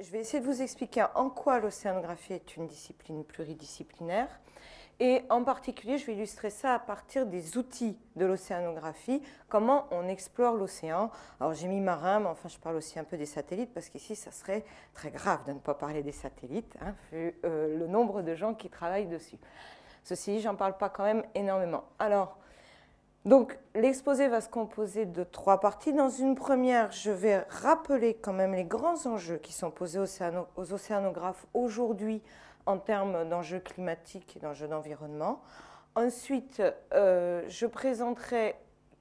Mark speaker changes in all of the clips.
Speaker 1: je vais essayer de vous expliquer en quoi l'océanographie est une discipline pluridisciplinaire. Et en particulier, je vais illustrer ça à partir des outils de l'océanographie, comment on explore l'océan. Alors j'ai mis marin, mais enfin je parle aussi un peu des satellites, parce qu'ici, ça serait très grave de ne pas parler des satellites, hein, vu euh, le nombre de gens qui travaillent dessus. Ceci j'en parle pas quand même énormément. Alors, donc l'exposé va se composer de trois parties. Dans une première, je vais rappeler quand même les grands enjeux qui sont posés aux océanographes aujourd'hui en termes d'enjeux climatiques et d'enjeux d'environnement. Ensuite, euh, je présenterai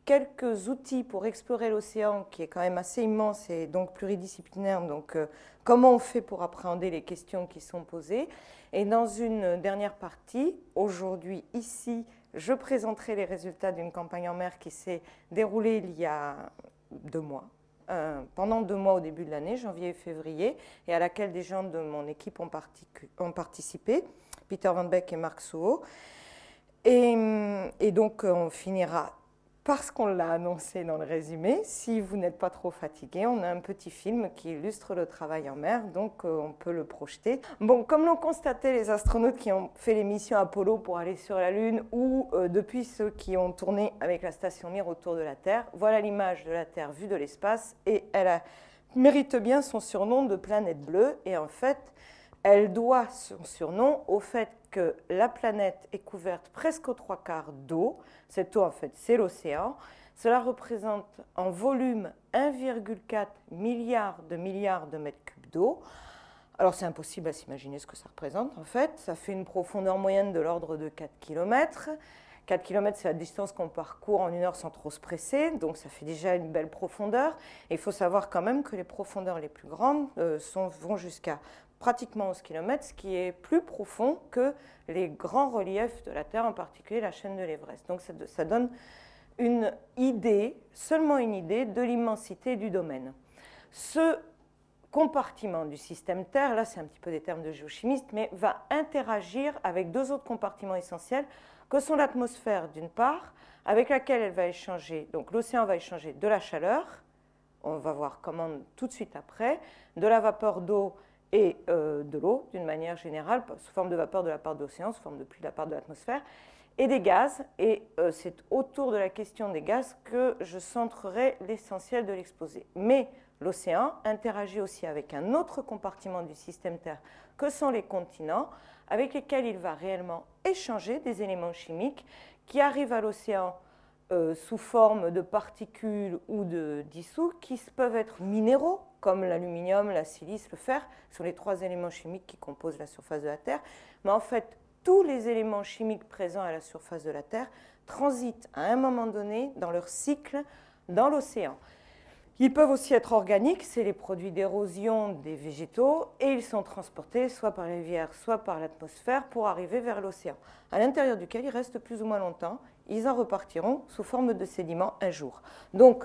Speaker 1: quelques outils pour explorer l'océan, qui est quand même assez immense et donc pluridisciplinaire. Donc, euh, comment on fait pour appréhender les questions qui sont posées? Et dans une dernière partie, aujourd'hui, ici, je présenterai les résultats d'une campagne en mer qui s'est déroulée il y a deux mois, euh, pendant deux mois au début de l'année, janvier et février, et à laquelle des gens de mon équipe ont, participé, Peter Van Beck et Marc Souho. Et, et, donc, on finira parce qu'on l'a annoncé dans le résumé. Si vous n'êtes pas trop fatigué, on a un petit film qui illustre le travail en mer, donc euh, on peut le projeter. Bon, comme l'ont constaté les astronautes qui ont fait les missions Apollo pour aller sur la Lune, ou euh, depuis ceux qui ont tourné avec la station Mir autour de la Terre, voilà l'image de la Terre vue de l'espace, et elle mérite bien son surnom de planète bleue, et en fait, elle doit son surnom au fait que la planète est couverte presque aux trois quarts d'eau. Cette eau, en fait, c'est l'océan. Cela représente en volume 1,4 milliard de milliards de mètres cubes d'eau. Alors c'est impossible à s'imaginer ce que ça représente en fait. Ça fait une profondeur moyenne de l'ordre de 4 km. 4 km, c'est la distance qu'on parcourt en une heure sans trop se presser, donc ça fait déjà une belle profondeur. Et il faut savoir quand même que les profondeurs les plus grandes euh, vont jusqu'à pratiquement 11 km, ce qui est plus profond que les grands reliefs de la Terre, en particulier la chaîne de l'Everest. Donc ça, donne une idée, seulement une idée, de l'immensité du domaine. Ce compartiment du système Terre, là c'est un petit peu des termes de géochimiste, mais va interagir avec deux autres compartiments essentiels que sont l'atmosphère d'une part, avec laquelle elle va échanger, donc l'océan va échanger de la chaleur, on va voir comment tout de suite après, de la vapeur d'eau et euh, de l'eau d'une manière générale, sous forme de vapeur de la part de l'océan, sous forme de pluie de la part de l'atmosphère, et des gaz. Et euh, c'est autour de la question des gaz que je centrerai l'essentiel de l'exposé. Mais l'océan interagit aussi avec un autre compartiment du système Terre que sont les continents, avec lesquels il va réellement échanger des éléments chimiques qui arrivent à l'océan euh, sous forme de particules ou de dissous qui peuvent être minéraux, comme l'aluminium, la silice, le fer, sont les trois éléments chimiques qui composent la surface de la Terre. Mais en fait, tous les éléments chimiques présents à la surface de la Terre transitent à un moment donné dans leur cycle dans l'océan. Ils peuvent aussi être organiques, c'est les produits d'érosion des végétaux, et ils sont transportés soit par les rivières, soit par l'atmosphère pour arriver vers l'océan, à l'intérieur duquel ils restent plus ou moins longtemps ils en repartiront sous forme de sédiments un jour. Donc,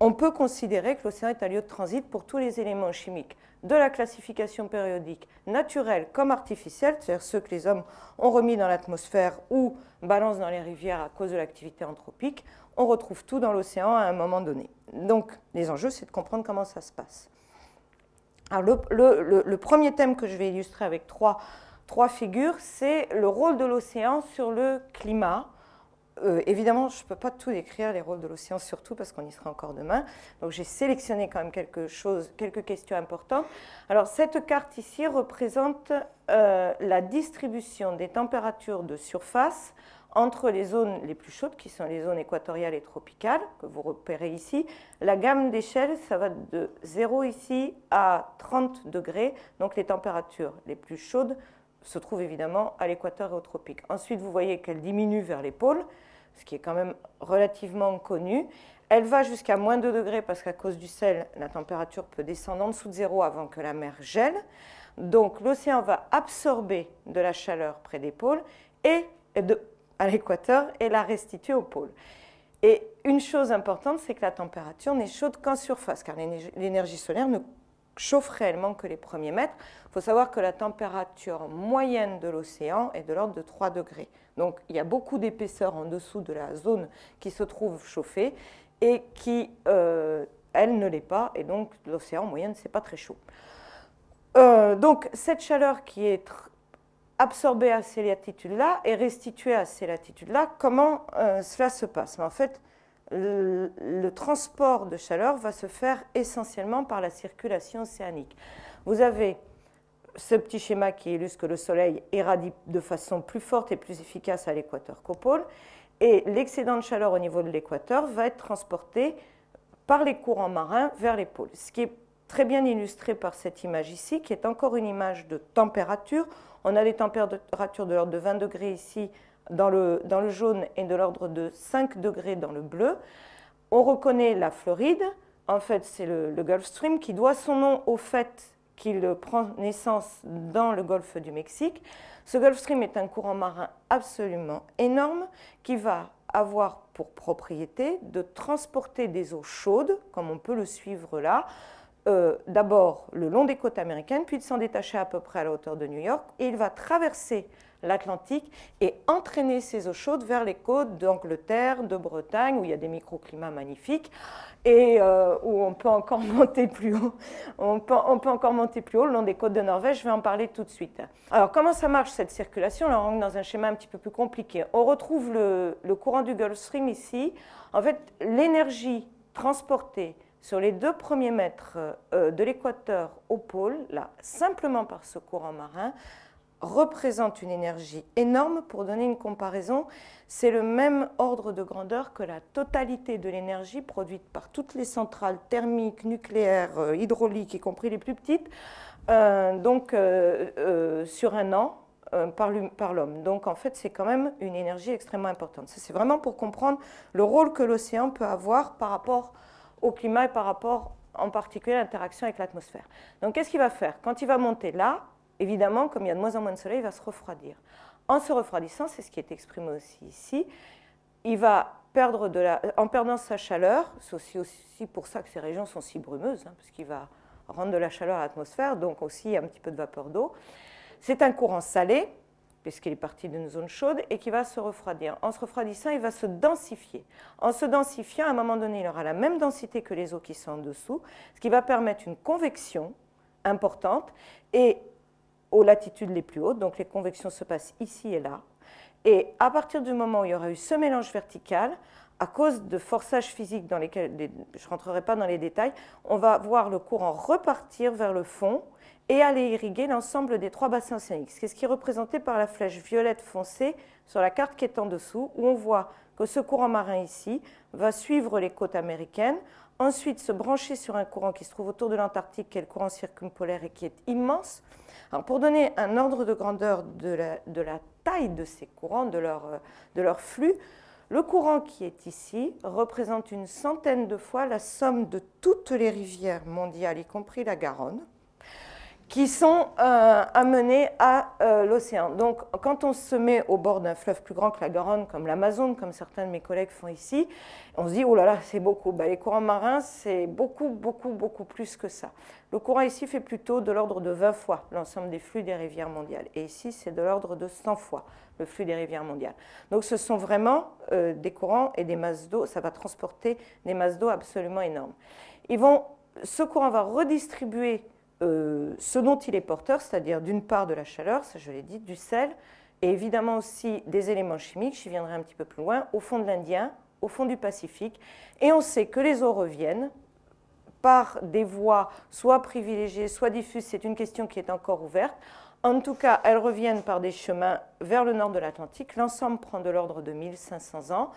Speaker 1: on peut considérer que l'océan est un lieu de transit pour tous les éléments chimiques de la classification périodique naturelle comme artificielle, c'est-à-dire ceux que les hommes ont remis dans l'atmosphère ou balancent dans les rivières à cause de l'activité anthropique. On retrouve tout dans l'océan à un moment donné. Donc, les enjeux, c'est de comprendre comment ça se passe. Le, premier thème que je vais illustrer avec trois figures, c'est le rôle de l'océan sur le climat euh, évidemment, je ne peux pas tout décrire, les rôles de l'océan, surtout parce qu'on y sera encore demain. Donc j'ai sélectionné quand même quelques questions importantes. Alors cette carte ici représente euh, la distribution des températures de surface entre les zones les plus chaudes, qui sont les zones équatoriales et tropicales, que vous repérez ici. La gamme d'échelle, ça va de 0 ici à 30 degrés. Donc les températures les plus chaudes se trouvent évidemment à l'équateur et au tropique. Ensuite, vous voyez qu'elle diminue vers les pôles ce qui est quand même relativement connu. Elle va jusqu'à moins 2 degrés parce qu'à cause du sel, la température peut descendre en dessous de zéro avant que la mer gèle. Donc l'océan va absorber de la chaleur près des pôles et à l'équateur et la restituer aux pôles. Et une chose importante, c'est que la température n'est chaude qu'en surface, car l'énergie solaire ne chauffe réellement que les premiers mètres. Il faut savoir que la température moyenne de l'océan est de l'ordre de 3 degrés. Donc il y a beaucoup d'épaisseur en dessous de la zone qui se trouve chauffée et qui, euh, elle, ne l'est pas. Et donc l'océan en moyenne, ce n'est pas très chaud. Euh, donc cette chaleur qui est absorbée à ces latitudes-là et restituée à ces latitudes-là, comment euh, cela se passe? En fait, le, transport de chaleur va se faire essentiellement par la circulation océanique. Vous avez ce petit schéma qui illustre que le Soleil irradie de façon plus forte et plus efficace à l'équateur qu'au pôle, et l'excédent de chaleur au niveau de l'équateur va être transporté par les courants marins vers les pôles. Ce qui est très bien illustré par cette image ici, qui est encore une image de température. On a des températures de l'ordre de 20 degrés ici dans le, dans le jaune et de l'ordre de 5 degrés dans le bleu. On reconnaît la Floride. En fait, c'est le, Gulf Stream qui doit son nom au fait qu'il prend naissance dans le golfe du Mexique. Ce Gulf Stream est un courant marin absolument énorme qui va avoir pour propriété de transporter des eaux chaudes, comme on peut le suivre là, euh, d'abord le long des côtes américaines, puis de s'en détacher à peu près à la hauteur de New York, et il va traverser l'Atlantique et entraîner ces eaux chaudes vers les côtes d'Angleterre, de Bretagne, où il y a des microclimats magnifiques, et euh, où on peut encore monter plus haut. On peut, encore monter plus haut le long des côtes de Norvège, je vais en parler tout de suite. Alors comment ça marche cette circulation? Là, on rentre dans un schéma un petit peu plus compliqué. On retrouve le, le courant du Gulf Stream ici. En fait, l'énergie transportée sur les deux premiers mètres euh, de l'équateur au pôle, là, simplement par ce courant marin, représente une énergie énorme. Pour donner une comparaison, c'est le même ordre de grandeur que la totalité de l'énergie produite par toutes les centrales thermiques, nucléaires, euh, hydrauliques, y compris les plus petites, euh, donc sur un an par l'homme. Donc en fait, c'est quand même une énergie extrêmement importante. C'est vraiment pour comprendre le rôle que l'océan peut avoir par rapport au climat et par rapport en particulier à l'interaction avec l'atmosphère. Donc qu'est-ce qu'il va faire? Quand il va monter là, évidemment, comme il y a de moins en moins de soleil, il va se refroidir. En se refroidissant, c'est ce qui est exprimé aussi ici, il va perdre de la, en perdant sa chaleur, c'est aussi, pour ça que ces régions sont si brumeuses, hein, parce qu'il va rendre de la chaleur à l'atmosphère, donc aussi un petit peu de vapeur d'eau. C'est un courant salé, puisqu'il est parti d'une zone chaude, et qui va se refroidir. En se refroidissant, il va se densifier. En se densifiant, à un moment donné, il aura la même densité que les eaux qui sont en dessous, ce qui va permettre une convection importante, et aux latitudes les plus hautes, donc les convections se passent ici et là, et à partir du moment où il y aura eu ce mélange vertical, à cause de forçages physiques dans lesquels je ne rentrerai pas dans les détails, on va voir le courant repartir vers le fond et aller irriguer l'ensemble des trois bassins océaniques. C'est ce qui est représenté par la flèche violette foncée sur la carte qui est en dessous, où on voit que ce courant marin ici va suivre les côtes américaines, ensuite se brancher sur un courant qui se trouve autour de l'Antarctique, qui est le courant circumpolaire et qui est immense. Pour donner un ordre de grandeur de la, taille de ces courants, de leur flux, le courant qui est ici représente une centaine de fois la somme de toutes les rivières mondiales, y compris la Garonne qui sont euh, amenés à euh, l'océan. Donc, quand on se met au bord d'un fleuve plus grand que la Garonne, comme l'Amazone, comme certains de mes collègues font ici, on se dit, oh là là, c'est beaucoup. Ben, les courants marins, c'est beaucoup, beaucoup, beaucoup plus que ça. Le courant ici fait plutôt de l'ordre de 20 fois l'ensemble des flux des rivières mondiales. Et ici, c'est de l'ordre de 100 fois le flux des rivières mondiales. Donc, ce sont vraiment euh, des courants et des masses d'eau. Ça va transporter des masses d'eau absolument énormes. Ils vont, ce courant va redistribuer euh, ce dont il est porteur, c'est-à-dire d'une part de la chaleur, ça je l'ai dit, du sel, et évidemment aussi des éléments chimiques, j'y viendrai un petit peu plus loin, au fond de l'Indien, au fond du Pacifique. Et on sait que les eaux reviennent par des voies soit privilégiées, soit diffuses, c'est une question qui est encore ouverte. En tout cas, elles reviennent par des chemins vers le nord de l'Atlantique. L'ensemble prend de l'ordre de 1500 ans.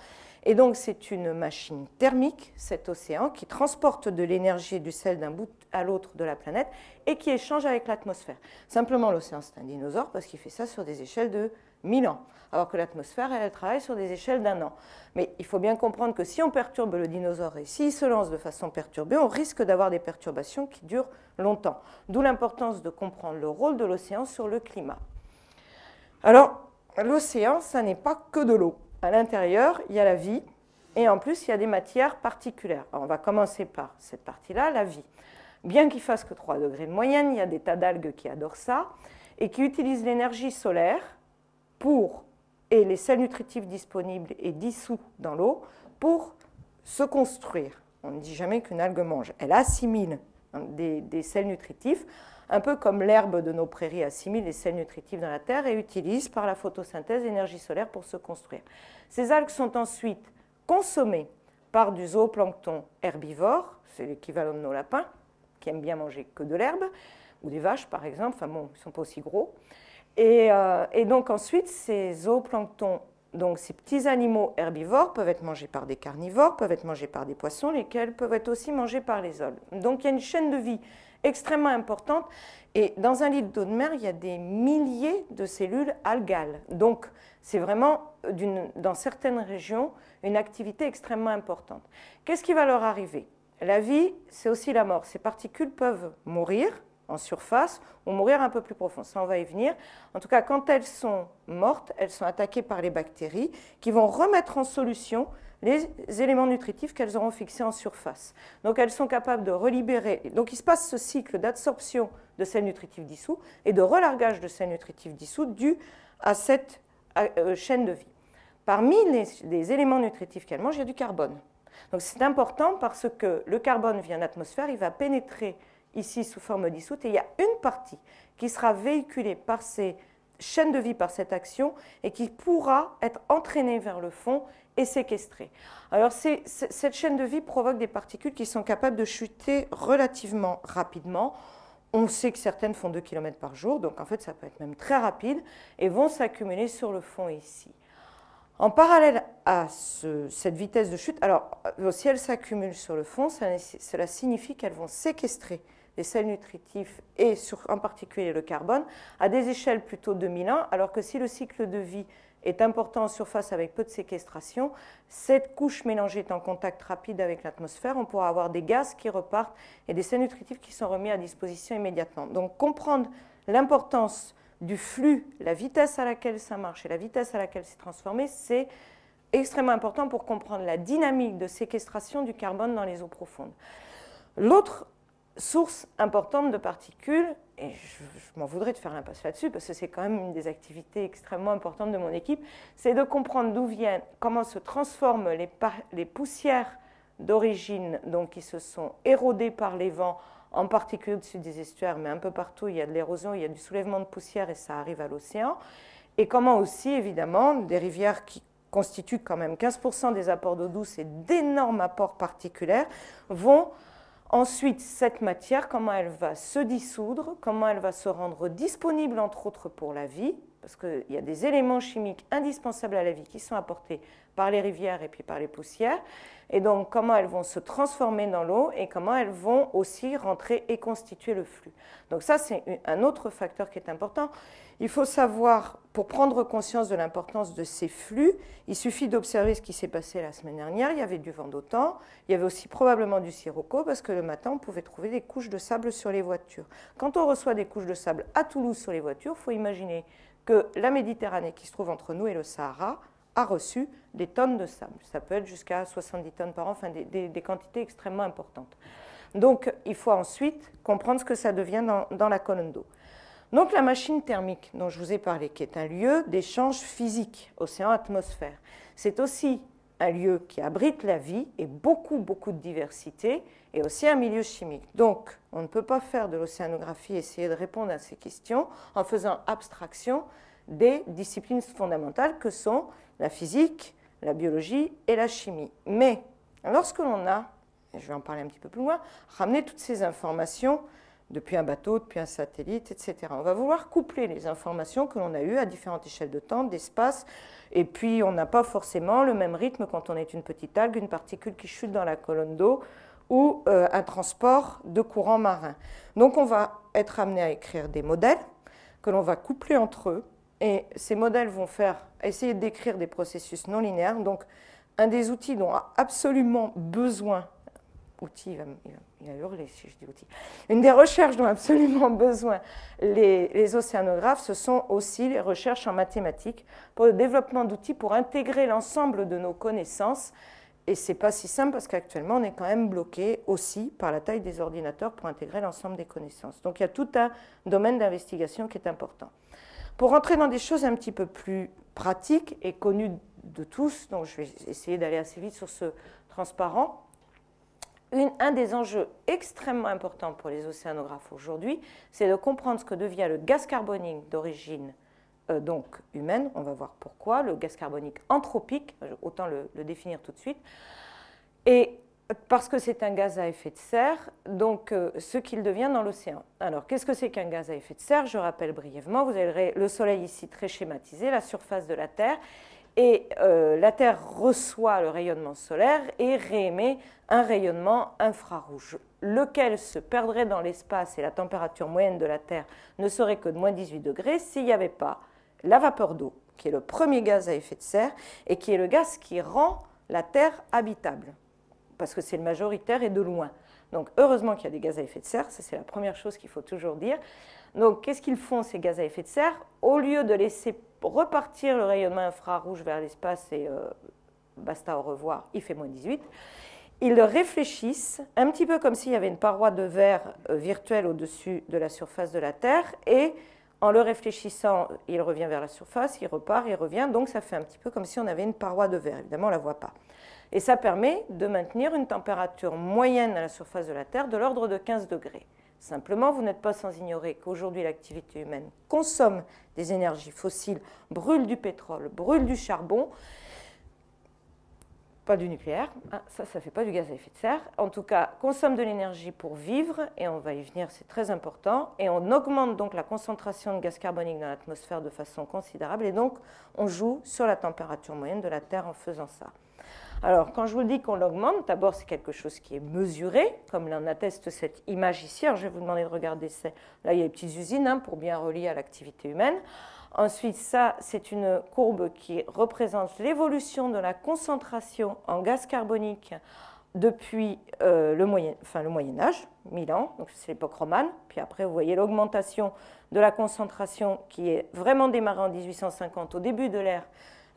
Speaker 1: Et donc, c'est une machine thermique, cet océan, qui transporte de l'énergie et du sel d'un bout à l'autre de la planète et qui échange avec l'atmosphère. Simplement, l'océan, c'est un dinosaure parce qu'il fait ça sur des échelles de 1000 ans, alors que l'atmosphère, elle, travaille sur des échelles d'un an. Mais il faut bien comprendre que si on perturbe le dinosaure et s'il se lance de façon perturbée, on risque d'avoir des perturbations qui durent longtemps. D'où l'importance de comprendre le rôle de l'océan sur le climat. Alors, l'océan, ça n'est pas que de l'eau à l'intérieur, il y a la vie, et en plus, il y a des matières particulières. on va commencer par cette partie-là, la vie. Bien qu'il fasse que 3 degrés de moyenne, il y a des tas d'algues qui adorent ça, et qui utilisent l'énergie solaire pour, et les sels nutritifs disponibles et dissous dans l'eau, pour se construire. On ne dit jamais qu'une algue mange. Elle assimile des, des sels nutritifs un peu comme l'herbe de nos prairies assimile les sels nutritifs dans la terre et utilise par la photosynthèse l'énergie solaire pour se construire. Ces algues sont ensuite consommées par du zooplancton herbivore, c'est l'équivalent de nos lapins, qui aiment bien manger que de l'herbe, ou des vaches par exemple, enfin bon, ils ne sont pas aussi gros. Et, euh, et donc ensuite, ces zooplanctons donc ces petits animaux herbivores peuvent être mangés par des carnivores, peuvent être mangés par des poissons, lesquels peuvent être aussi mangés par les ols. Donc il y a une chaîne de vie extrêmement importante. Et dans un litre d'eau de mer, il y a des milliers de cellules algales. Donc c'est vraiment, dans certaines régions, une activité extrêmement importante. Qu'est-ce qui va leur arriver? La vie, c'est aussi la mort. Ces particules peuvent mourir en surface ou mourir un peu plus profond. Ça, on va y venir. En tout cas, quand elles sont mortes, elles sont attaquées par les bactéries qui vont remettre en solution les éléments nutritifs qu'elles auront fixés en surface. Donc elles sont capables de relibérer. Donc il se passe ce cycle d'absorption de sels nutritifs dissous et de relargage de sels nutritifs dissous dû à cette euh, chaîne de vie. Parmi les, éléments nutritifs qu'elles mangent, il y a du carbone. Donc c'est important parce que le carbone vient de l'atmosphère, il va pénétrer ici sous forme dissoute, et il y a une partie qui sera véhiculée par ces chaînes de vie, par cette action, et qui pourra être entraînée vers le fond et séquestrée. Alors cette chaîne de vie provoque des particules qui sont capables de chuter relativement rapidement. On sait que certaines font 2 km par jour, donc en fait ça peut être même très rapide, et vont s'accumuler sur le fond ici. En parallèle à cette vitesse de chute, alors si elles s'accumulent sur le fond, cela signifie qu'elles vont séquestrer les sels nutritifs et en particulier le carbone à des échelles plutôt de 1000 ans, alors que si le cycle de vie est important en surface avec peu de séquestration, cette couche mélangée est en contact rapide avec l'atmosphère, on pourra avoir des gaz qui repartent et des sels nutritifs qui sont remis à disposition immédiatement. Donc comprendre l'importance du flux, la vitesse à laquelle ça marche et la vitesse à laquelle c'est transformé, c'est extrêmement important pour comprendre la dynamique de séquestration du carbone dans les eaux profondes. L'autre source importante de particules, et je, m'en voudrais de faire l'impasse là-dessus parce que c'est quand même une des activités extrêmement importantes de mon équipe, c'est de comprendre d'où viennent, comment se transforment les, les poussières d'origine, donc qui se sont érodées par les vents, en particulier au-dessus des estuaires, mais un peu partout, il y a de l'érosion, il y a du soulèvement de poussière et ça arrive à l'océan, et comment aussi, évidemment, des rivières qui constituent quand même 15% des apports d'eau douce et d'énormes apports particulaires vont Ensuite, cette matière, comment elle va se dissoudre, comment elle va se rendre disponible, entre autres, pour la vie, parce qu'il y a des éléments chimiques indispensables à la vie qui sont apportés par les rivières et puis par les poussières, et donc comment elles vont se transformer dans l'eau et comment elles vont aussi rentrer et constituer le flux. Donc ça, c'est un autre facteur qui est important. Il faut savoir, pour prendre conscience de l'importance de ces flux, il suffit d'observer ce qui s'est passé la semaine dernière. Il y avait du vent d'autant, il y avait aussi probablement du sirocco, parce que le matin, on pouvait trouver des couches de sable sur les voitures. Quand on reçoit des couches de sable à Toulouse sur les voitures, il faut imaginer que la Méditerranée, qui se trouve entre nous et le Sahara, a reçu des tonnes de sable. Ça peut être jusqu'à 70 tonnes par an, enfin des, quantités extrêmement importantes. Donc il faut ensuite comprendre ce que ça devient dans, dans la colonne d'eau. Donc la machine thermique dont je vous ai parlé, qui est un lieu d'échange physique, océan-atmosphère, c'est aussi un lieu qui abrite la vie et beaucoup, beaucoup de diversité, et aussi un milieu chimique. Donc, on ne peut pas faire de l'océanographie et essayer de répondre à ces questions en faisant abstraction des disciplines fondamentales que sont la physique, la biologie et la chimie. Mais lorsque l'on a, et je vais en parler un petit peu plus loin, ramené toutes ces informations depuis un bateau, depuis un satellite, etc. On va vouloir coupler les informations que l'on a eues à différentes échelles de temps, d'espace, et puis on n'a pas forcément le même rythme quand on est une petite algue, une particule qui chute dans la colonne d'eau ou euh, un transport de courant marin. Donc on va être amené à écrire des modèles que l'on va coupler entre eux, et ces modèles vont faire essayer décrire des processus non linéaires. Donc un des outils dont a absolument besoin outils, il va, hurler si je dis outils. Une des recherches dont ont absolument besoin les, océanographes, ce sont aussi les recherches en mathématiques pour le développement d'outils pour intégrer l'ensemble de nos connaissances. Et ce n'est pas si simple parce qu'actuellement, on est quand même bloqué aussi par la taille des ordinateurs pour intégrer l'ensemble des connaissances. Donc il y a tout un domaine d'investigation qui est important. Pour rentrer dans des choses un petit peu plus pratiques et connues de tous, donc je vais essayer d'aller assez vite sur ce transparent, un des enjeux extrêmement importants pour les océanographes aujourd'hui, c'est de comprendre ce que devient le gaz carbonique d'origine donc humaine, on va voir pourquoi, le gaz carbonique anthropique, autant le, le définir tout de suite, et parce que c'est un gaz à effet de serre, donc euh, ce qu'il devient dans l'océan. Alors, qu'est-ce que c'est qu'un gaz à effet de serre? Je rappelle brièvement, vous avez le Soleil ici très schématisé, la surface de la Terre, et euh, la Terre reçoit le rayonnement solaire et réémet un rayonnement infrarouge, lequel se perdrait dans l'espace et la température moyenne de la Terre ne serait que de moins 18 degrés s'il n'y avait pas la vapeur d'eau, qui est le premier gaz à effet de serre et qui est le gaz qui rend la Terre habitable parce que c'est le majoritaire et de loin. Donc heureusement qu'il y a des gaz à effet de serre, ça c'est la première chose qu'il faut toujours dire. Donc qu'est-ce qu'ils font ces gaz à effet de serre? Au lieu de laisser repartir le rayonnement infrarouge vers l'espace et euh, basta au revoir, il fait moins 18, ils réfléchissent un petit peu comme s'il y avait une paroi de verre euh, virtuelle au-dessus de la surface de la Terre et en le réfléchissant, il revient vers la surface, il repart, il revient, donc ça fait un petit peu comme si on avait une paroi de verre. Évidemment, on ne la voit pas. Et ça permet de maintenir une température moyenne à la surface de la Terre de l'ordre de 15 degrés. Simplement, vous n'êtes pas sans ignorer qu'aujourd'hui, l'activité humaine consomme des énergies fossiles, brûle du pétrole, brûle du charbon, pas du nucléaire, ah, ça, ça ne fait pas du gaz à effet de serre. En tout cas, consomme de l'énergie pour vivre, et on va y venir, c'est très important, et on augmente donc la concentration de gaz carbonique dans l'atmosphère de façon considérable, et donc on joue sur la température moyenne de la Terre en faisant ça. Alors, quand je vous dis qu'on l'augmente, d'abord, c'est quelque chose qui est mesuré, comme l'en atteste cette image ici. Alors, je vais vous demander de regarder. Là, il y a des petites usines hein, pour bien relier à l'activité humaine. Ensuite, ça, c'est une courbe qui représente l'évolution de la concentration en gaz carbonique depuis euh, le, moyen, enfin, le Moyen Âge, 1000 ans, donc c'est l'époque romane. Puis après, vous voyez l'augmentation de la concentration qui est vraiment démarrée en 1850, au début de l'ère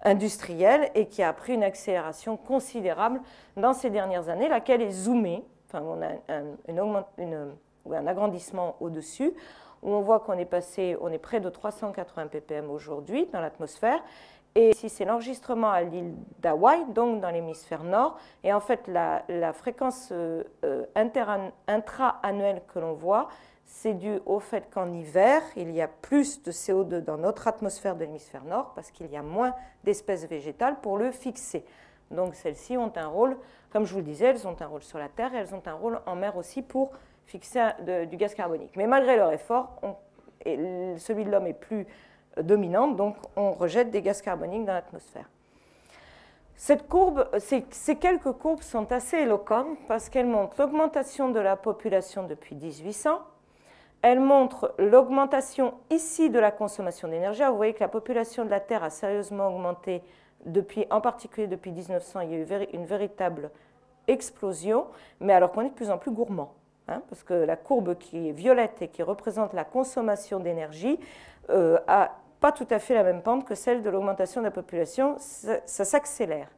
Speaker 1: industrielle et qui a pris une accélération considérable dans ces dernières années, laquelle est zoomée. Enfin, on a un agrandissement au-dessus, où on voit qu'on est passé, on est près de 380 ppm aujourd'hui dans l'atmosphère. Et ici, c'est l'enregistrement à l'île d'Hawaï, donc dans l'hémisphère nord. Et en fait, la, fréquence euh, euh, intra-annuelle que l'on voit, c'est dû au fait qu'en hiver, il y a plus de CO2 dans notre atmosphère de l'hémisphère nord parce qu'il y a moins d'espèces végétales pour le fixer. Donc celles-ci ont un rôle, comme je vous le disais, elles ont un rôle sur la Terre et elles ont un rôle en mer aussi pour fixer du gaz carbonique. Mais malgré leur effort, celui de l'homme est plus dominant, donc on rejette des gaz carboniques dans l'atmosphère. Cette courbe, ces, ces, quelques courbes sont assez éloquentes parce qu'elles montrent l'augmentation de la population depuis 1800, elle montre l'augmentation ici de la consommation d'énergie. Vous voyez que la population de la Terre a sérieusement augmenté, depuis, en particulier depuis 1900. Il y a eu une véritable explosion, mais alors qu'on est de plus en plus gourmand. Hein, parce que la courbe qui est violette et qui représente la consommation d'énergie euh, a pas tout à fait la même pente que celle de l'augmentation de la population. ça s'accélère.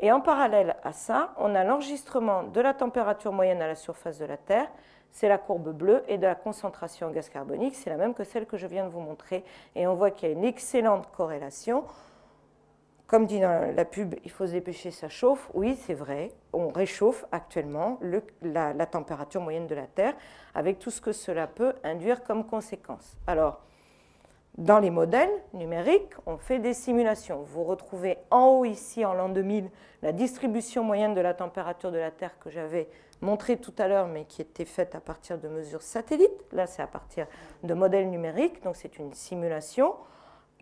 Speaker 1: Et en parallèle à ça, on a l'enregistrement de la température moyenne à la surface de la Terre c'est la courbe bleue, et de la concentration en gaz carbonique, c'est la même que celle que je viens de vous montrer. Et on voit qu'il y a une excellente corrélation. Comme dit dans la pub, il faut se dépêcher, ça chauffe. Oui, c'est vrai, on réchauffe actuellement la, la, température moyenne de la Terre, avec tout ce que cela peut induire comme conséquence. Alors, dans les modèles numériques, on fait des simulations. Vous retrouvez en haut ici, en l'an 2000, la distribution moyenne de la température de la Terre que j'avais montrée tout à l'heure, mais qui était faite à partir de mesures satellites. Là, c'est à partir de modèles numériques, donc c'est une simulation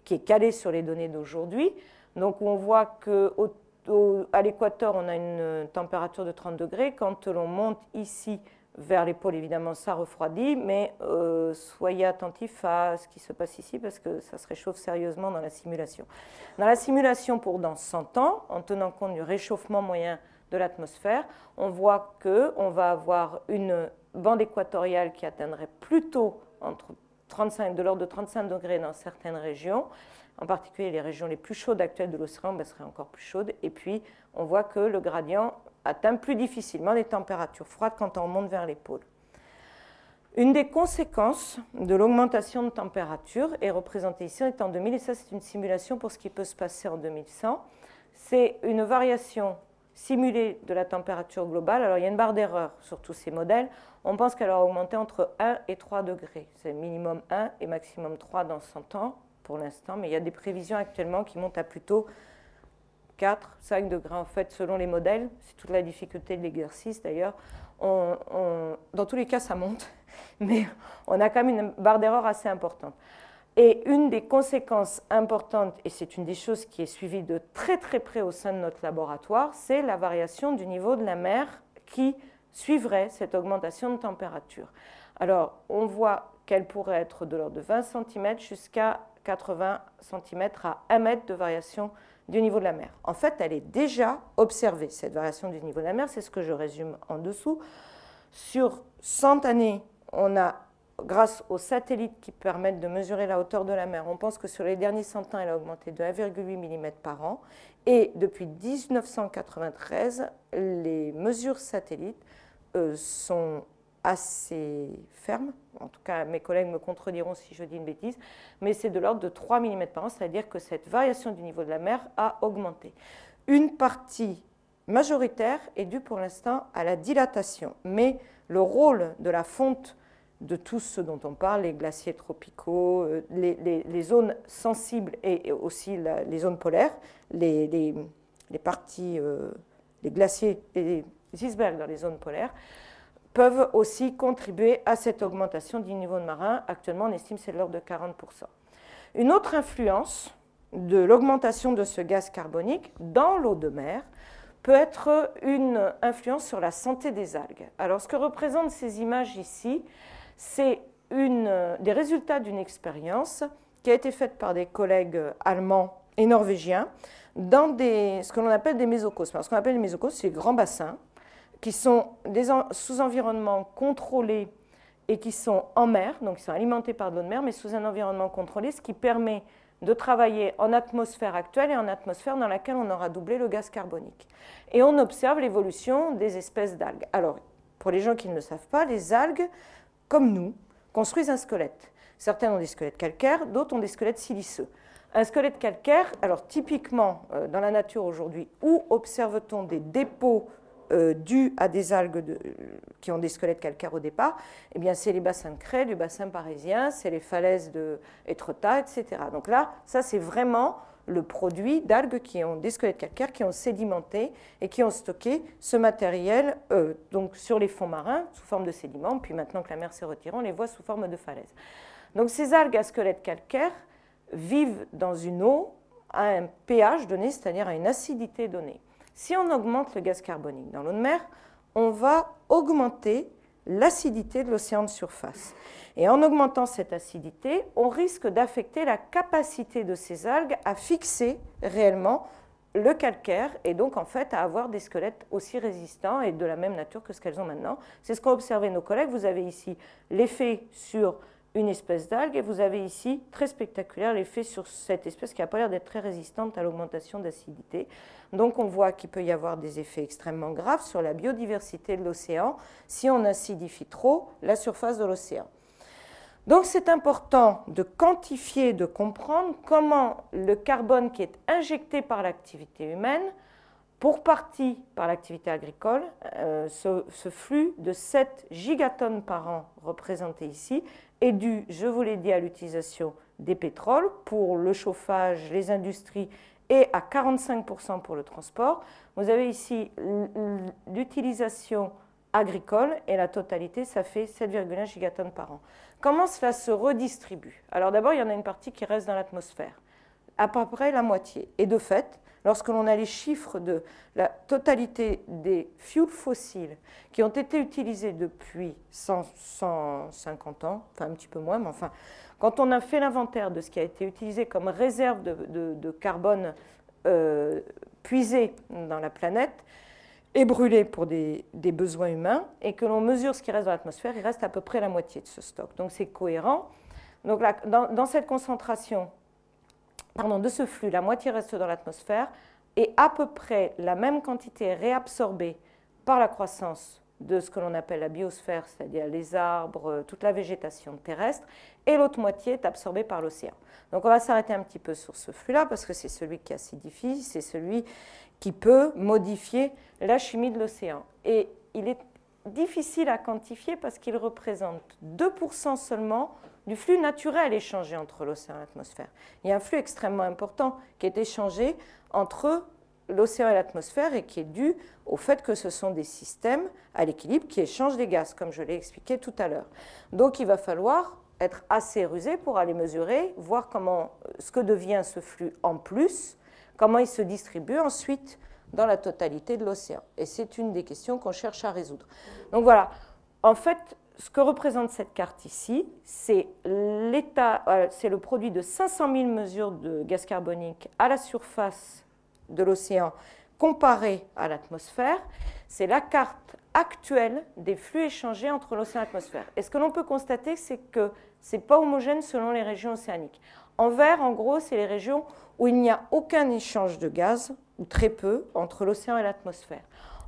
Speaker 1: qui est calée sur les données d'aujourd'hui. Donc on voit qu'à l'équateur, on a une température de 30 degrés. Quand l'on monte ici vers les pôles, évidemment, ça refroidit, mais euh, soyez attentifs à ce qui se passe ici parce que ça se réchauffe sérieusement dans la simulation. Dans la simulation pour dans 100 ans, en tenant compte du réchauffement moyen de l'atmosphère, on voit qu'on va avoir une bande équatoriale qui atteindrait plutôt entre 35, de l'ordre de 35 degrés dans certaines régions, en particulier les régions les plus chaudes actuelles de l'océan ben, seraient encore plus chaudes, et puis on voit que le gradient atteint plus difficilement les températures froides quand on monte vers les pôles. Une des conséquences de l'augmentation de température est représentée ici, en 2000, et ça c'est une simulation pour ce qui peut se passer en 2100, c'est une variation simulée de la température globale. Alors il y a une barre d'erreur sur tous ces modèles. On pense qu'elle aura augmenté entre 1 et 3 degrés. C'est minimum 1 et maximum 3 dans 100 ans pour l'instant, mais il y a des prévisions actuellement qui montent à plutôt 4, 5 degrés en fait selon les modèles. C'est toute la difficulté de l'exercice d'ailleurs. dans tous les cas, ça monte, mais on a quand même une barre d'erreur assez importante. Et une des conséquences importantes, et c'est une des choses qui est suivie de très très près au sein de notre laboratoire, c'est la variation du niveau de la mer qui suivrait cette augmentation de température. Alors, on voit qu'elle pourrait être de l'ordre de 20 cm jusqu'à 80 cm à 1 mètre de variation du niveau de la mer. En fait, elle est déjà observée, cette variation du niveau de la mer, c'est ce que je résume en dessous. Sur 100 années, on a grâce aux satellites qui permettent de mesurer la hauteur de la mer, on pense que sur les derniers 100 ans, elle a augmenté de 1,8 mm par an. Et depuis 1993, les mesures satellites euh, sont assez fermes. En tout cas, mes collègues me contrediront si je dis une bêtise, mais c'est de l'ordre de 3 mm par an, c'est-à-dire que cette variation du niveau de la mer a augmenté. Une partie majoritaire est due pour l'instant à la dilatation, mais le rôle de la fonte de tout ce dont on parle, les glaciers tropicaux, euh, les, zones sensibles et, aussi les zones polaires, les, parties, euh, les glaciers et les icebergs dans les zones polaires, peuvent aussi contribuer à cette augmentation du niveau de marin. Actuellement, on estime que c'est de l'ordre de 40%. Une autre influence de l'augmentation de ce gaz carbonique dans l'eau de mer peut être une influence sur la santé des algues. Alors, ce que représentent ces images ici, c'est des résultats d'une expérience qui a été faite par des collègues allemands et norvégiens dans des, ce que l'on appelle des mésocosmes. ce qu'on appelle les mésocosmes, c'est les grands bassins qui sont sous environnement contrôlé et qui sont en mer, donc ils sont alimentés par de l'eau de mer, mais sous un environnement contrôlé, ce qui permet de travailler en atmosphère actuelle et en atmosphère dans laquelle on aura doublé le gaz carbonique. Et on observe l'évolution des espèces d'algues. Alors, pour les gens qui ne le savent pas, les algues comme nous, construisent un squelette. Certains ont des squelettes calcaires, d'autres ont des squelettes siliceux. Un squelette calcaire, alors typiquement euh, dans la nature aujourd'hui, où observe-t-on des dépôts euh, dus à des algues qui ont des squelettes calcaires au départ Eh bien, c'est les bassins de craie du bassin parisien, c'est les falaises de Etretat, etc. Donc là, ça c'est vraiment le produit d'algues qui ont des squelettes calcaires, qui ont sédimenté et qui ont stocké ce matériel euh, donc sur les fonds marins sous forme de sédiments. Puis maintenant que la mer s'est retirée, on les voit sous forme de falaises. Donc ces algues à squelettes calcaires vivent dans une eau à un pH donné, c'est-à-dire à une acidité donnée. Si on augmente le gaz carbonique dans l'eau de mer, on va augmenter l'acidité de l'océan de surface. Et en augmentant cette acidité, on risque d'affecter la capacité de ces algues à fixer réellement le calcaire et donc en fait à avoir des squelettes aussi résistants et de la même nature que ce qu'elles ont maintenant. C'est ce qu'ont observé nos collègues. Vous avez ici l'effet sur une espèce d'algue et vous avez ici, très spectaculaire, l'effet sur cette espèce qui n'a pas l'air d'être très résistante à l'augmentation d'acidité. Donc on voit qu'il peut y avoir des effets extrêmement graves sur la biodiversité de l'océan si on acidifie trop la surface de l'océan. Donc c'est important de quantifier, de comprendre comment le carbone qui est injecté par l'activité humaine, pour partie par l'activité agricole, euh, ce, flux de 7 gigatonnes par an représenté ici, est dû, je vous l'ai dit, à l'utilisation des pétroles pour le chauffage, les industries et à 45% pour le transport. Vous avez ici l'utilisation agricole et la totalité, ça fait 7,1 gigatonnes par an. Comment cela se redistribue? Alors d'abord, il y en a une partie qui reste dans l'atmosphère, à peu près la moitié. Et de fait, lorsque l'on a les chiffres de la totalité des fuels fossiles qui ont été utilisés depuis 150 ans, enfin un petit peu moins, mais enfin, quand on a fait l'inventaire de ce qui a été utilisé comme réserve de, carbone euh, puisé dans la planète, est brûlé pour des, besoins humains et que l'on mesure ce qui reste dans l'atmosphère, il reste à peu près la moitié de ce stock. Donc c'est cohérent. Donc dans, cette concentration, pardon, de ce flux, la moitié reste dans l'atmosphère et à peu près la même quantité est réabsorbée par la croissance de ce que l'on appelle la biosphère, c'est-à-dire les arbres, toute la végétation terrestre, et l'autre moitié est absorbée par l'océan. Donc on va s'arrêter un petit peu sur ce flux-là parce que c'est celui qui acidifie, c'est celui qui peut modifier la chimie de l'océan. Et il est difficile à quantifier parce qu'il représente 2% seulement du flux naturel échangé entre l'océan et l'atmosphère. Il y a un flux extrêmement important qui est échangé entre l'océan et l'atmosphère et qui est dû au fait que ce sont des systèmes à l'équilibre qui échangent des gaz, comme je l'ai expliqué tout à l'heure. Donc il va falloir être assez rusé pour aller mesurer, voir comment, ce que devient ce flux en plus, comment il se distribue ensuite dans la totalité de l'océan. Et c'est une des questions qu'on cherche à résoudre. Donc voilà, en fait, ce que représente cette carte ici, c'est l'état, euh, c'est le produit de 500 000 mesures de gaz carbonique à la surface de l'océan comparé à l'atmosphère. C'est la carte actuelle des flux échangés entre l'océan et l'atmosphère. Et ce que l'on peut constater, c'est que ce n'est pas homogène selon les régions océaniques. En vert, en gros, c'est les régions où il n'y a aucun échange de gaz, ou très peu, entre l'océan et l'atmosphère.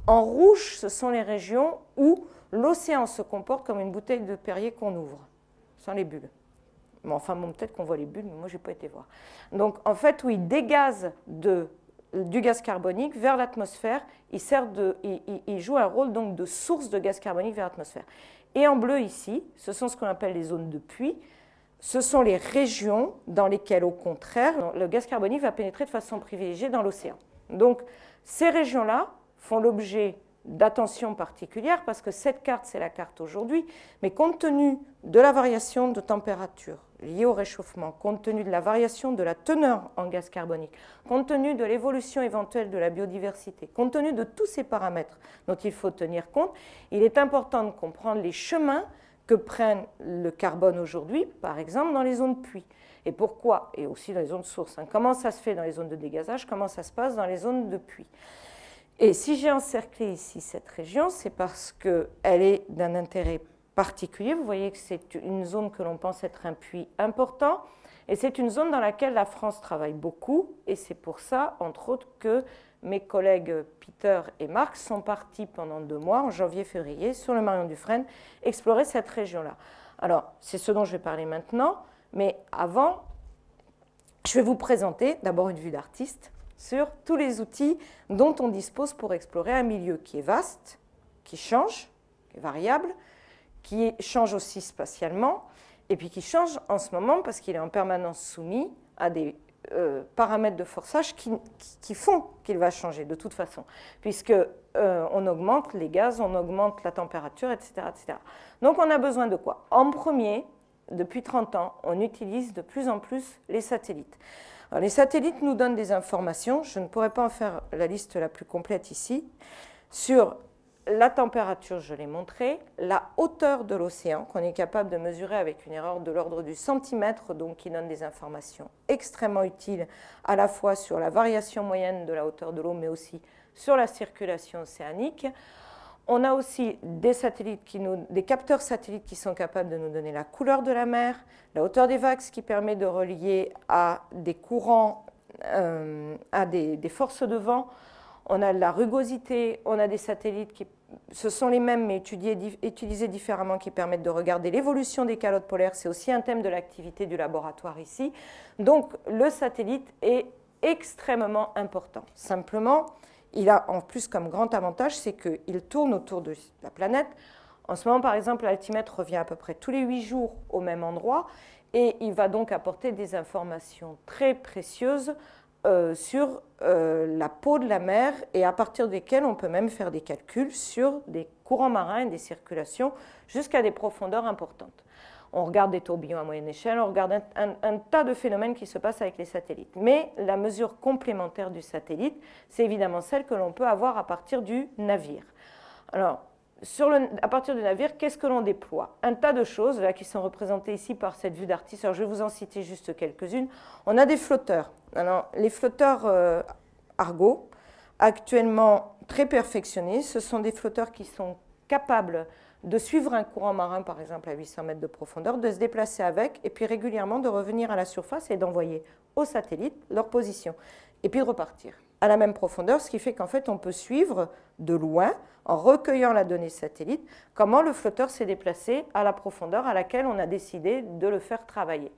Speaker 1: En rouge, ce sont les régions où l'océan se comporte comme une bouteille de Perrier qu'on ouvre, sans les bulles. Mais enfin, bon, peut-être qu'on voit les bulles, mais moi, je n'ai pas été voir. Donc, en fait, où il dégaze de, du gaz carbonique vers l'atmosphère, il, il, joue un rôle donc de source de gaz carbonique vers l'atmosphère. Et en bleu, ici, ce sont ce qu'on appelle les zones de puits. Ce sont les régions dans lesquelles, au contraire, le gaz carbonique va pénétrer de façon privilégiée dans l'océan. Donc, ces régions-là font l'objet d'attention particulière parce que cette carte, c'est la carte aujourd'hui, mais compte tenu de la variation de température liée au réchauffement, compte tenu de la variation de la teneur en gaz carbonique, compte tenu de l'évolution éventuelle de la biodiversité, compte tenu de tous ces paramètres dont il faut tenir compte, il est important de comprendre les chemins que prennent le carbone aujourd'hui, par exemple dans les zones puits. Et pourquoi? Et aussi dans les zones sources. Hein. Comment ça se fait dans les zones de dégazage? Comment ça se passe dans les zones de puits? Et si j'ai encerclé ici cette région, c'est parce qu'elle est d'un intérêt particulier. Vous voyez que c'est une zone que l'on pense être un puits important. Et c'est une zone dans laquelle la France travaille beaucoup. Et c'est pour ça, entre autres, que mes collègues Peter et Marc sont partis pendant deux mois, en janvier-février, sur le Marion Dufresne, explorer cette région-là. Alors, c'est ce dont je vais parler maintenant. Mais avant, je vais vous présenter d'abord une vue d'artiste sur tous les outils dont on dispose pour explorer un milieu qui est vaste, qui change, qui est variable, qui change aussi spatialement, et puis qui change en ce moment parce qu'il est en permanence soumis à des euh, paramètres de forçage qui, font qu'il va changer de toute façon, puisque euh, on augmente les gaz, on augmente la température, etc., etc. Donc on a besoin de quoi? En premier, depuis 30 ans, on utilise de plus en plus les satellites. Les satellites nous donnent des informations, je ne pourrais pas en faire la liste la plus complète ici, sur la température, je l'ai montré, la hauteur de l'océan, qu'on est capable de mesurer avec une erreur de l'ordre du centimètre, donc qui donne des informations extrêmement utiles à la fois sur la variation moyenne de la hauteur de l'eau, mais aussi sur la circulation océanique. On a aussi des, capteurs satellites qui sont capables de nous donner la couleur de la mer, la hauteur des vagues, ce qui permet de relier à des courants, euh, à des, forces de vent. On a la rugosité, on a des satellites qui, ce sont les mêmes mais utilisés différemment, qui permettent de regarder l'évolution des calottes polaires. C'est aussi un thème de l'activité du laboratoire ici. Donc le satellite est extrêmement important. Simplement, il a en plus comme grand avantage, c'est qu'il tourne autour de la planète. En ce moment, par exemple, l'altimètre revient à peu près tous les huit jours au même endroit et il va donc apporter des informations très précieuses euh, sur euh, la peau de la mer et à partir desquelles on peut même faire des calculs sur des courants marins et des circulations jusqu'à des profondeurs importantes on regarde des tourbillons à moyenne échelle, on regarde un, tas de phénomènes qui se passent avec les satellites. Mais la mesure complémentaire du satellite, c'est évidemment celle que l'on peut avoir à partir du navire. Alors, à partir du navire, qu'est-ce que l'on déploie? Un tas de choses là, qui sont représentées ici par cette vue d'artiste. Alors, je vais vous en citer juste quelques-unes. On a des flotteurs. Alors, les flotteurs euh, Argo, actuellement très perfectionnés, ce sont des flotteurs qui sont capables de suivre un courant marin, par exemple à 800 mètres de profondeur, de se déplacer avec, et puis régulièrement de revenir à la surface et d'envoyer au satellite leur position, et puis de repartir à la même profondeur, ce qui fait qu'en fait on peut suivre de loin, en recueillant la donnée satellite, comment le flotteur s'est déplacé à la profondeur à laquelle on a décidé de le faire travailler.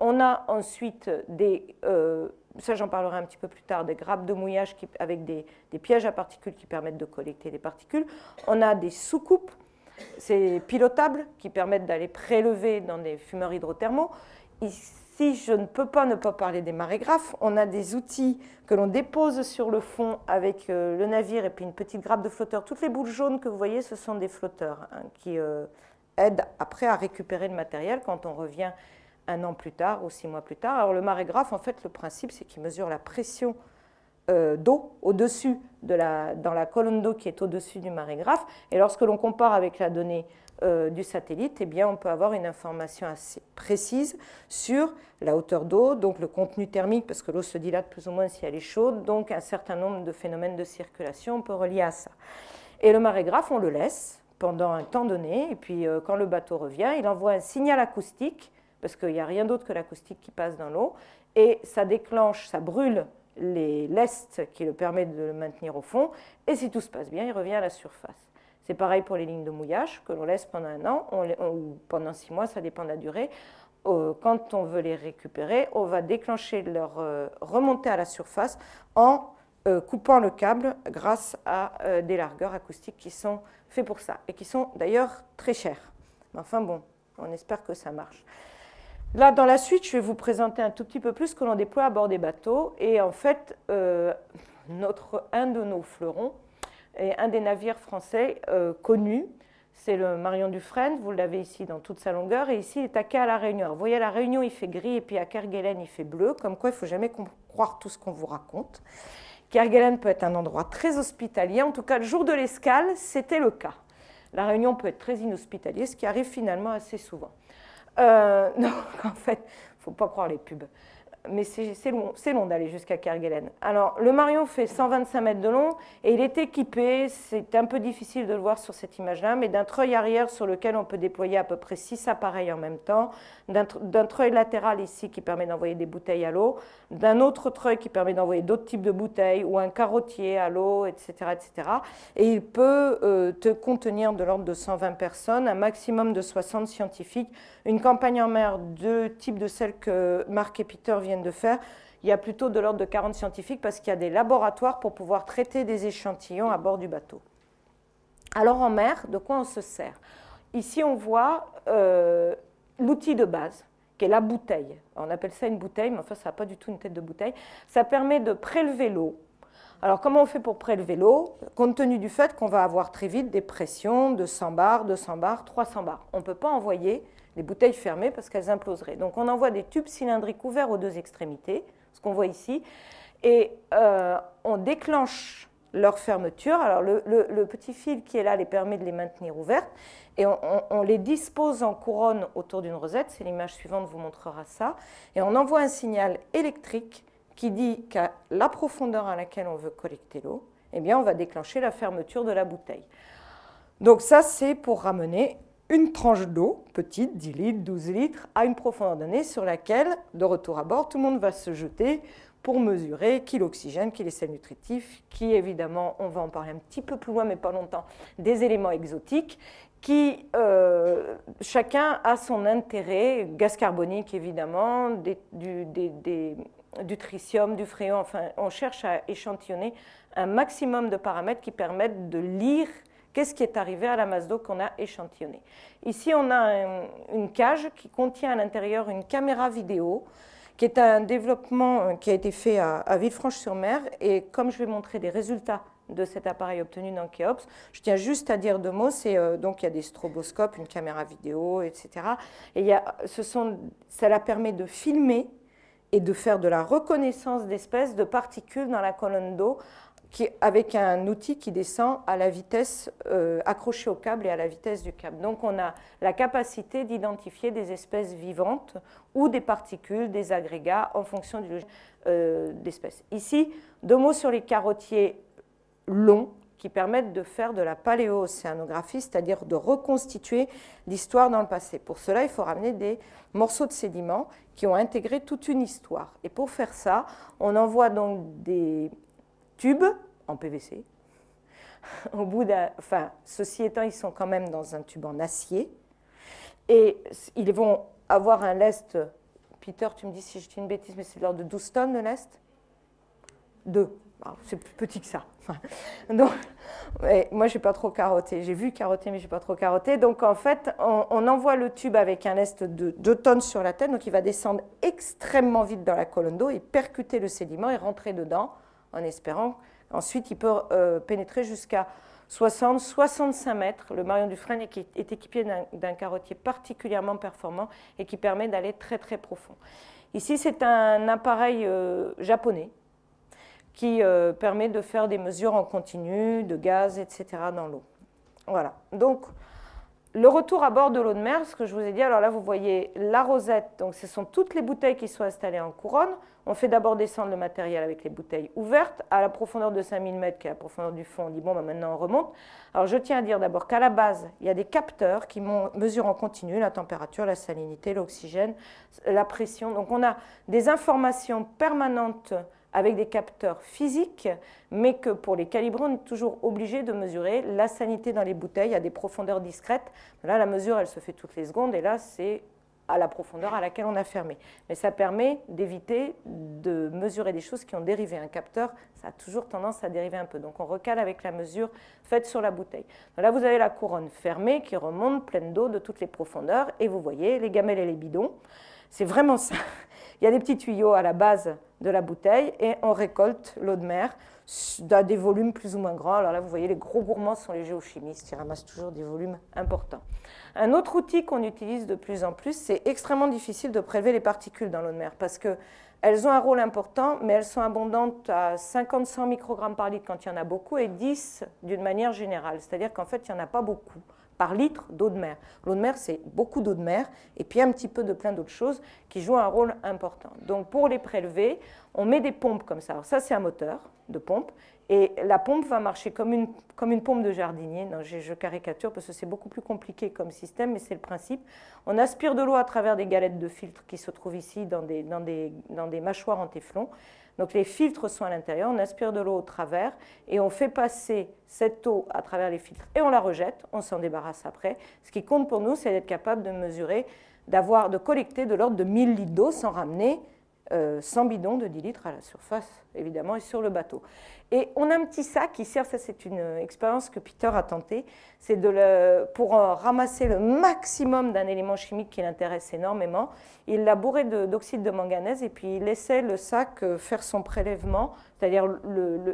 Speaker 1: On a ensuite des, euh, ça j'en parlerai un petit peu plus tard, des grappes de mouillage avec des, pièges à particules qui permettent de collecter les particules. On a des soucoupes, c'est pilotable, qui permettent d'aller prélever dans des fumeurs hydrothermaux. Ici, je ne peux pas ne pas parler des marégraphes. On a des outils que l'on dépose sur le fond avec euh, le navire et puis une petite grappe de flotteurs. Toutes les boules jaunes que vous voyez, ce sont des flotteurs hein, qui euh, aident après à récupérer le matériel quand on revient un an plus tard ou six mois plus tard. Alors le marégraphe, en fait, le principe, c'est qu'il mesure la pression euh, d'eau au-dessus de la, dans la colonne d'eau qui est au-dessus du marégraphe. Et lorsque l'on compare avec la donnée euh, du satellite, eh bien, on peut avoir une information assez précise sur la hauteur d'eau, donc le contenu thermique, parce que l'eau se dilate plus ou moins si elle est chaude, donc un certain nombre de phénomènes de circulation, on peut relier à ça. Et le marégraphe, on le laisse pendant un temps donné, et puis euh, quand le bateau revient, il envoie un signal acoustique parce qu'il n'y a rien d'autre que l'acoustique qui passe dans l'eau, et ça déclenche, ça brûle les lestes qui le permettent de le maintenir au fond, et si tout se passe bien, il revient à la surface. C'est pareil pour les lignes de mouillage que l'on laisse pendant un an ou pendant six mois, ça dépend de la durée. Euh, quand on veut les récupérer, on va déclencher leur euh, remontée à la surface en euh, coupant le câble grâce à des largueurs acoustiques qui sont faits pour ça et qui sont d'ailleurs très chers. enfin bon, on espère que ça marche. Là, dans la suite, je vais vous présenter un tout petit peu plus ce que l'on déploie à bord des bateaux. Et en fait, euh, notre, un de nos fleurons est un des navires français euh, connus. C'est le Marion Dufresne, vous l'avez ici dans toute sa longueur. Et ici, il est taqué à La Réunion. vous voyez, à La Réunion, il fait gris, et puis à Kerguelen, il fait bleu. Comme quoi, il ne faut jamais croire tout ce qu'on vous raconte. Kerguelen peut être un endroit très hospitalier. En tout cas, le jour de l'escale, c'était le cas. La Réunion peut être très inhospitalier, ce qui arrive finalement assez souvent. Euh, non, en fait, faut pas croire les pubs mais c'est long, d'aller jusqu'à Kerguelen. Alors, le Marion fait 125 mètres de long et il est équipé, c'est un peu difficile de le voir sur cette image-là, mais d'un treuil arrière sur lequel on peut déployer à peu près 6 appareils en même temps, d'un treuil latéral ici qui permet d'envoyer des bouteilles à l'eau, d'un autre treuil qui permet d'envoyer d'autres types de bouteilles ou un carottier à l'eau, etc., etc. Et il peut euh, te contenir de l'ordre de 120 personnes, un maximum de 60 scientifiques, une campagne en mer de type de celle que Marc et Peter de faire, il y a plutôt de l'ordre de 40 scientifiques parce qu'il y a des laboratoires pour pouvoir traiter des échantillons à bord du bateau. Alors en mer, de quoi on se sert? Ici, on voit euh, l'outil de base, qui est la bouteille. On appelle ça une bouteille, mais enfin, ça n'a pas du tout une tête de bouteille. Ça permet de prélever l'eau. Alors, comment on fait pour prélever l'eau? Compte tenu du fait qu'on va avoir très vite des pressions de 100 bars, 200 bars, 300 bars. On ne peut pas envoyer des bouteilles fermées parce qu'elles imploseraient. Donc on envoie des tubes cylindriques ouverts aux deux extrémités, ce qu'on voit ici, et euh, on déclenche leur fermeture. Alors le, petit fil qui est là les permet de les maintenir ouvertes et on, les dispose en couronne autour d'une rosette. C'est l'image suivante vous montrera ça. Et on envoie un signal électrique qui dit qu'à la profondeur à laquelle on veut collecter l'eau, eh bien on va déclencher la fermeture de la bouteille. Donc ça c'est pour ramener une tranche d'eau, petite, 10 litres, 12 litres, à une profondeur donnée sur laquelle, de retour à bord, tout le monde va se jeter pour mesurer qui l'oxygène, qui les sels nutritifs, qui évidemment, on va en parler un petit peu plus loin, mais pas longtemps, des éléments exotiques, qui euh, chacun a son intérêt, gaz carbonique évidemment, du, du tritium, du fréon, enfin on cherche à échantillonner un maximum de paramètres qui permettent de lire Qu'est-ce qui est arrivé à la masse d'eau qu'on a échantillonnée Ici, on a une cage qui contient à l'intérieur une caméra vidéo, qui est un développement euh, qui a été fait à, Villefranche-sur-Mer. Et comme je vais montrer des résultats de cet appareil obtenu dans Keops, je tiens juste à dire deux mots. C'est euh, donc il y a des stroboscopes, une caméra vidéo, etc. Et il y cela permet de filmer et de faire de la reconnaissance d'espèces de particules dans la colonne d'eau avec un outil qui descend à la vitesse euh, accrochée au câble et à la vitesse du câble. Donc on a la capacité d'identifier des espèces vivantes ou des particules, des agrégats en fonction du euh, d'espèces. Ici, deux mots sur les carottiers longs qui permettent de faire de la paléo-océanographie, c'est-à-dire de reconstituer l'histoire dans le passé. Pour cela, il faut ramener des morceaux de sédiments qui ont intégré toute une histoire. Et pour faire ça, on envoie donc des tubes en PVC. Au bout d'un, enfin, ceci étant, ils sont quand même dans un tube en acier. Et ils vont avoir un lest. Peter, tu me dis si je dis une bêtise, mais c'est l'ordre de 12 tonnes de lest? 2. C'est plus petit que ça. Donc, moi, je n'ai pas trop carotté. J'ai vu carotter, mais je n'ai pas trop carotté. Donc, en fait, on, envoie le tube avec un lest de 2 tonnes sur la tête. Donc, il va descendre extrêmement vite dans la colonne d'eau et percuter le sédiment et rentrer dedans en espérant. Ensuite, il peut euh, pénétrer jusqu'à 60, 65 mètres. Le Marion Dufresne est, est équipé d'un carottier particulièrement performant et qui permet d'aller très très profond. Ici, c'est un appareil euh, japonais qui euh, permet de faire des mesures en continu de gaz, etc. dans l'eau. Voilà. Donc, le retour à bord de l'eau de mer, ce que je vous ai dit, alors là, vous voyez la rosette. Donc, ce sont toutes les bouteilles qui sont installées en couronne. On fait d'abord descendre le matériel avec les bouteilles ouvertes à la profondeur de 5000 mètres, qui est la profondeur du fond. On dit, bon, bah, maintenant on remonte. Alors, je tiens à dire d'abord qu'à la base, il y a des capteurs qui mesurent en continu la température, la salinité, l'oxygène, la pression. Donc, on a des informations permanentes avec des capteurs physiques, mais que pour les calibrer, on est toujours obligé de mesurer la sanité dans les bouteilles à des profondeurs discrètes. Là, la mesure, elle se fait toutes les secondes, et là, c'est à la profondeur à laquelle on a fermé. Mais ça permet d'éviter de mesurer des choses qui ont dérivé. Un capteur, ça a toujours tendance à dériver un peu. Donc on recale avec la mesure faite sur la bouteille. là, vous avez la couronne fermée qui remonte pleine d'eau de toutes les profondeurs. Et vous voyez les gamelles et les bidons. C'est vraiment ça. Il y a des petits tuyaux à la base de la bouteille et on récolte l'eau de mer à des volumes plus ou moins grands. Alors là, vous voyez, les gros gourmands sont les géochimistes, ils ramassent toujours des volumes importants. Un autre outil qu'on utilise de plus en plus, c'est extrêmement difficile de prélever les particules dans l'eau de mer parce qu'elles ont un rôle important, mais elles sont abondantes à 50-100 microgrammes par litre quand il y en a beaucoup et 10 d'une manière générale. C'est-à-dire qu'en fait, il n'y en a pas beaucoup par litre d'eau de mer. L'eau de mer, c'est beaucoup d'eau de mer et puis un petit peu de plein d'autres choses qui jouent un rôle important. Donc pour les prélever, on met des pompes comme ça. Alors ça, c'est un moteur de pompe et la pompe va marcher comme une, comme une pompe de jardinier. Non, je, caricature parce que c'est beaucoup plus compliqué comme système, mais c'est le principe. On aspire de l'eau à travers des galettes de filtre qui se trouvent ici dans des, dans des, dans des mâchoires en téflon. Donc les filtres sont à l'intérieur, on aspire de l'eau au travers et on fait passer cette eau à travers les filtres et on la rejette, on s'en débarrasse après. Ce qui compte pour nous, c'est d'être capable de mesurer, d'avoir, de collecter de l'ordre de 1000 litres d'eau sans ramener 100 euh, bidons de 10 litres à la surface, évidemment, et sur le bateau. Et on a un petit sac qui sert, ça c'est une expérience que Peter a tentée, c'est de pour euh, ramasser le maximum d'un élément chimique qui l'intéresse énormément. Il l'a bourré d'oxyde de, manganèse et puis il laissait le sac euh, faire son prélèvement, c'est-à-dire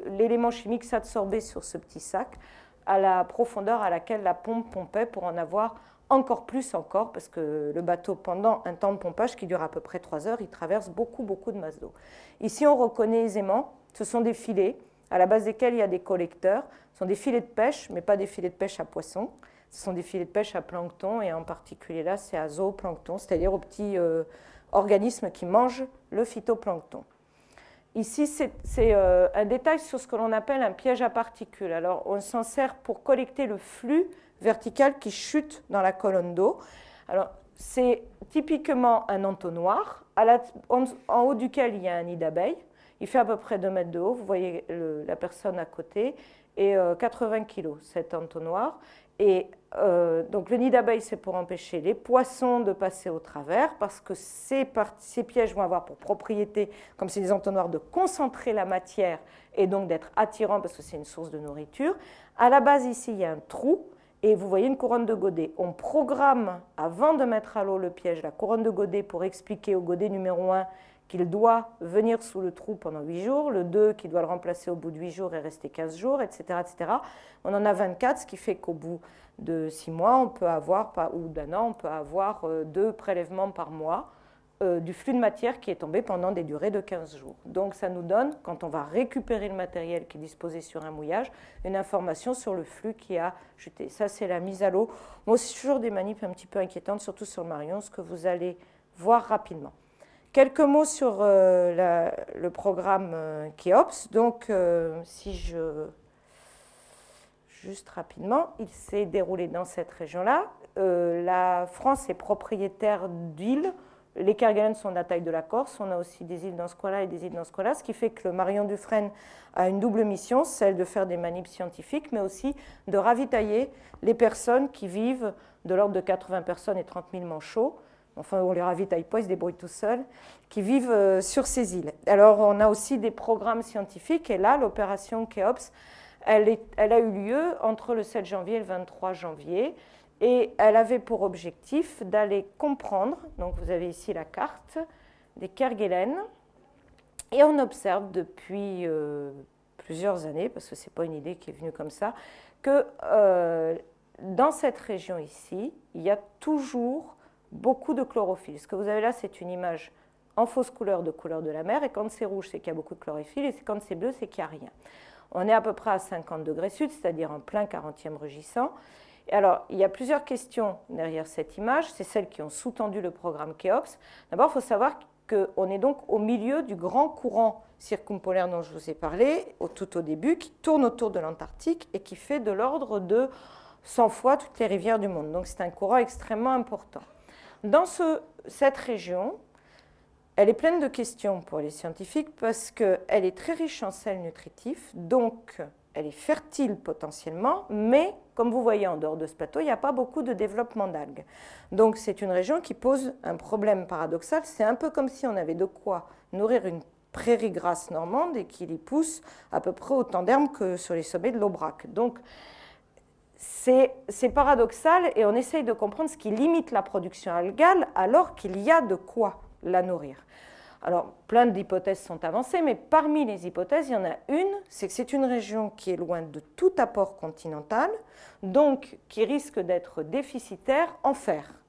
Speaker 1: l'élément chimique s'absorber sur ce petit sac à la profondeur à laquelle la pompe pompait pour en avoir encore plus encore, parce que le bateau, pendant un temps de pompage qui dure à peu près 3 heures, il traverse beaucoup, beaucoup de masse d'eau. Ici, on reconnaît aisément, ce sont des filets à la base desquels il y a des collecteurs. Ce sont des filets de pêche, mais pas des filets de pêche à poisson. Ce sont des filets de pêche à plancton, et en particulier là, c'est à zooplancton, c'est-à-dire aux petits euh, organismes qui mangent le phytoplancton. Ici, c'est euh, un détail sur ce que l'on appelle un piège à particules. Alors, on s'en sert pour collecter le flux verticale qui chute dans la colonne d'eau. Alors, c'est typiquement un entonnoir en, haut duquel il y a un nid d'abeilles. Il fait à peu près 2 mètres de haut. Vous voyez la personne à côté et 80 euh, kg cet entonnoir. Et euh, donc le nid d'abeilles, c'est pour empêcher les poissons de passer au travers, parce que ces, ces pièges vont avoir pour propriété, comme c'est des entonnoirs, de concentrer la matière et donc d'être attirants parce que c'est une source de nourriture. À la base, ici, il y a un trou et vous voyez une couronne de godet. On programme, avant de mettre à l'eau le piège, la couronne de godet pour expliquer au godet numéro 1 qu'il doit venir sous le trou pendant 8 jours, le 2 qu'il doit le remplacer au bout de 8 jours et rester 15 jours, etc. etc. On en a 24, ce qui fait qu'au bout de 6 mois, on peut avoir, ou d'un an, on peut avoir euh, deux prélèvements par mois du flux de matière qui est tombé pendant des durées de 15 jours. Donc ça nous donne, quand on va récupérer le matériel qui est disposé sur un mouillage, une information sur le flux qui a chuté. Ça, c'est la mise à l'eau. Moi, c'est toujours des manips un petit peu inquiétantes, surtout sur le Marion, ce que vous allez voir rapidement. Quelques mots sur euh, le programme euh, KEOPS. Donc, si je... Juste rapidement, il s'est déroulé dans cette région-là. la France est propriétaire d'îles les Kerguelen sont de la taille de la Corse, on a aussi des îles dans ce coin-là et des îles dans ce coin-là, ce qui fait que le Marion Dufresne a une double mission, celle de faire des manips scientifiques, mais aussi de ravitailler les personnes qui vivent de l'ordre de 80 personnes et 30 000 manchots. Enfin on les ravitaille pas, ils se débrouillent tout seuls, qui vivent euh, sur ces îles. Alors on a aussi des programmes scientifiques, et là l'opération Kéops, elle, elle, a eu lieu entre le 7 janvier et le 23 janvier, et elle avait pour objectif d'aller comprendre, donc vous avez ici la carte des Kerguelen, et on observe depuis euh, plusieurs années, parce que ce n'est pas une idée qui est venue comme ça, que euh, dans cette région ici, il y a toujours beaucoup de chlorophylle. Ce que vous avez là, c'est une image en fausse couleur de couleur de la mer, et quand c'est rouge, c'est qu'il y a beaucoup de chlorophylle, et quand c'est bleu, c'est qu'il n'y a rien. On est à peu près à 50 degrés sud, c'est-à-dire en plein 40e rugissant. Alors, il y a plusieurs questions derrière cette image, c'est celles qui ont sous-tendu le programme Kéops. D'abord, il faut savoir qu'on est donc au milieu du grand courant circumpolaire dont je vous ai parlé tout au début, qui tourne autour de l'Antarctique et qui fait de l'ordre de 100 fois toutes les rivières du monde. Donc c'est un courant extrêmement important. Dans cette région, elle est pleine de questions pour les scientifiques parce qu'elle est très riche en sels nutritifs, donc elle est fertile potentiellement, mais comme vous voyez en dehors de ce plateau, il n'y a pas beaucoup de développement d'algues. Donc c'est une région qui pose un problème paradoxal. C'est un peu comme si on avait de quoi nourrir une prairie grasse normande et qu'il y pousse à peu près autant d'herbes que sur les sommets de l'Aubrac. Donc c'est paradoxal et on essaye de comprendre ce qui limite la production algale alors qu'il y a de quoi la nourrir. Alors, plein d'hypothèses sont avancées, mais parmi les hypothèses, il y en a une, c'est que c'est une région qui est loin de tout apport continental, donc qui risque d'être déficitaire en fer.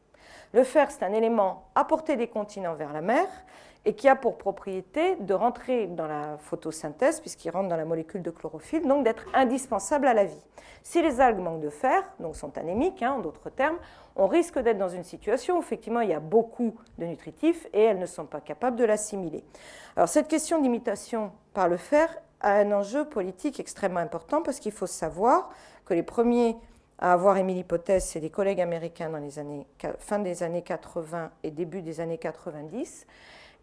Speaker 1: Le fer, c'est un élément apporté des continents vers la mer et qui a pour propriété de rentrer dans la photosynthèse, puisqu'il rentre dans la molécule de chlorophylle, donc d'être indispensable à la vie. Si les algues manquent de fer, donc sont anémiques, hein, en d'autres termes, on risque d'être dans une situation où effectivement il y a beaucoup de nutritifs et elles ne sont pas capables de l'assimiler. Alors cette question d'imitation par le fer a un enjeu politique extrêmement important parce qu'il faut savoir que les premiers à avoir émis l'hypothèse, c'est des collègues américains dans les années, fin des années 80 et début des années 90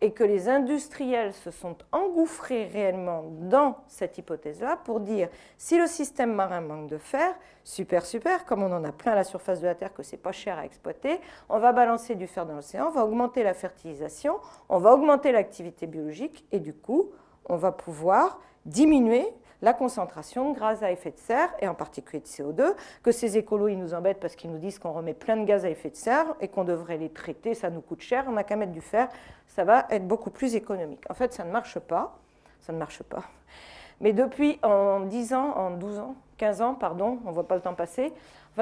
Speaker 1: et que les industriels se sont engouffrés réellement dans cette hypothèse-là pour dire si le système marin manque de fer, super, super, comme on en a plein à la surface de la Terre que c'est pas cher à exploiter, on va balancer du fer dans l'océan, on va augmenter la fertilisation, on va augmenter l'activité biologique et du coup, on va pouvoir diminuer la concentration de gaz à effet de serre, et en particulier de CO2, que ces écolos, ils nous embêtent parce qu'ils nous disent qu'on remet plein de gaz à effet de serre et qu'on devrait les traiter, ça nous coûte cher, on n'a qu'à mettre du fer, ça va être beaucoup plus économique. En fait, ça ne marche pas, ça ne marche pas. Mais depuis en 10 ans, en 12 ans, 15 ans, pardon, on ne voit pas le temps passer,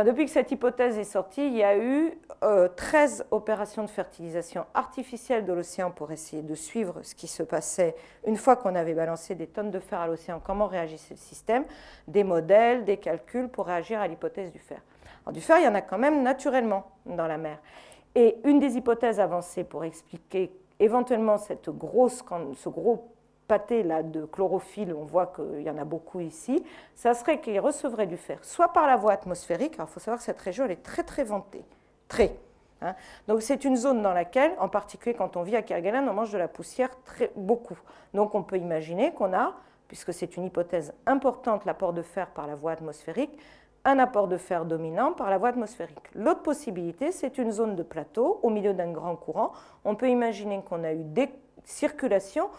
Speaker 1: depuis que cette hypothèse est sortie, il y a eu 13 euh, opérations de fertilisation artificielle de l'océan pour essayer de suivre ce qui se passait une fois qu'on avait balancé des tonnes de fer à l'océan, comment réagissait le système, des modèles, des calculs pour réagir à l'hypothèse du fer. Du fer, il y en a quand même naturellement dans la mer. Et une des hypothèses avancées pour expliquer éventuellement cette grosse, ce gros pâté là, de chlorophylle, on voit qu'il y en a beaucoup ici, ça serait qu'il recevrait du fer, soit par la voie atmosphérique, alors il faut savoir que cette région elle est très très ventée, très. Hein. Donc c'est une zone dans laquelle, en particulier quand on vit à Kerguelen, on mange de la poussière très beaucoup. Donc on peut imaginer qu'on a, puisque c'est une hypothèse importante, l'apport de fer par la voie atmosphérique, un apport de fer dominant par la voie atmosphérique. L'autre possibilité, c'est une zone de plateau au milieu d'un grand courant. On peut imaginer qu'on a eu des circulations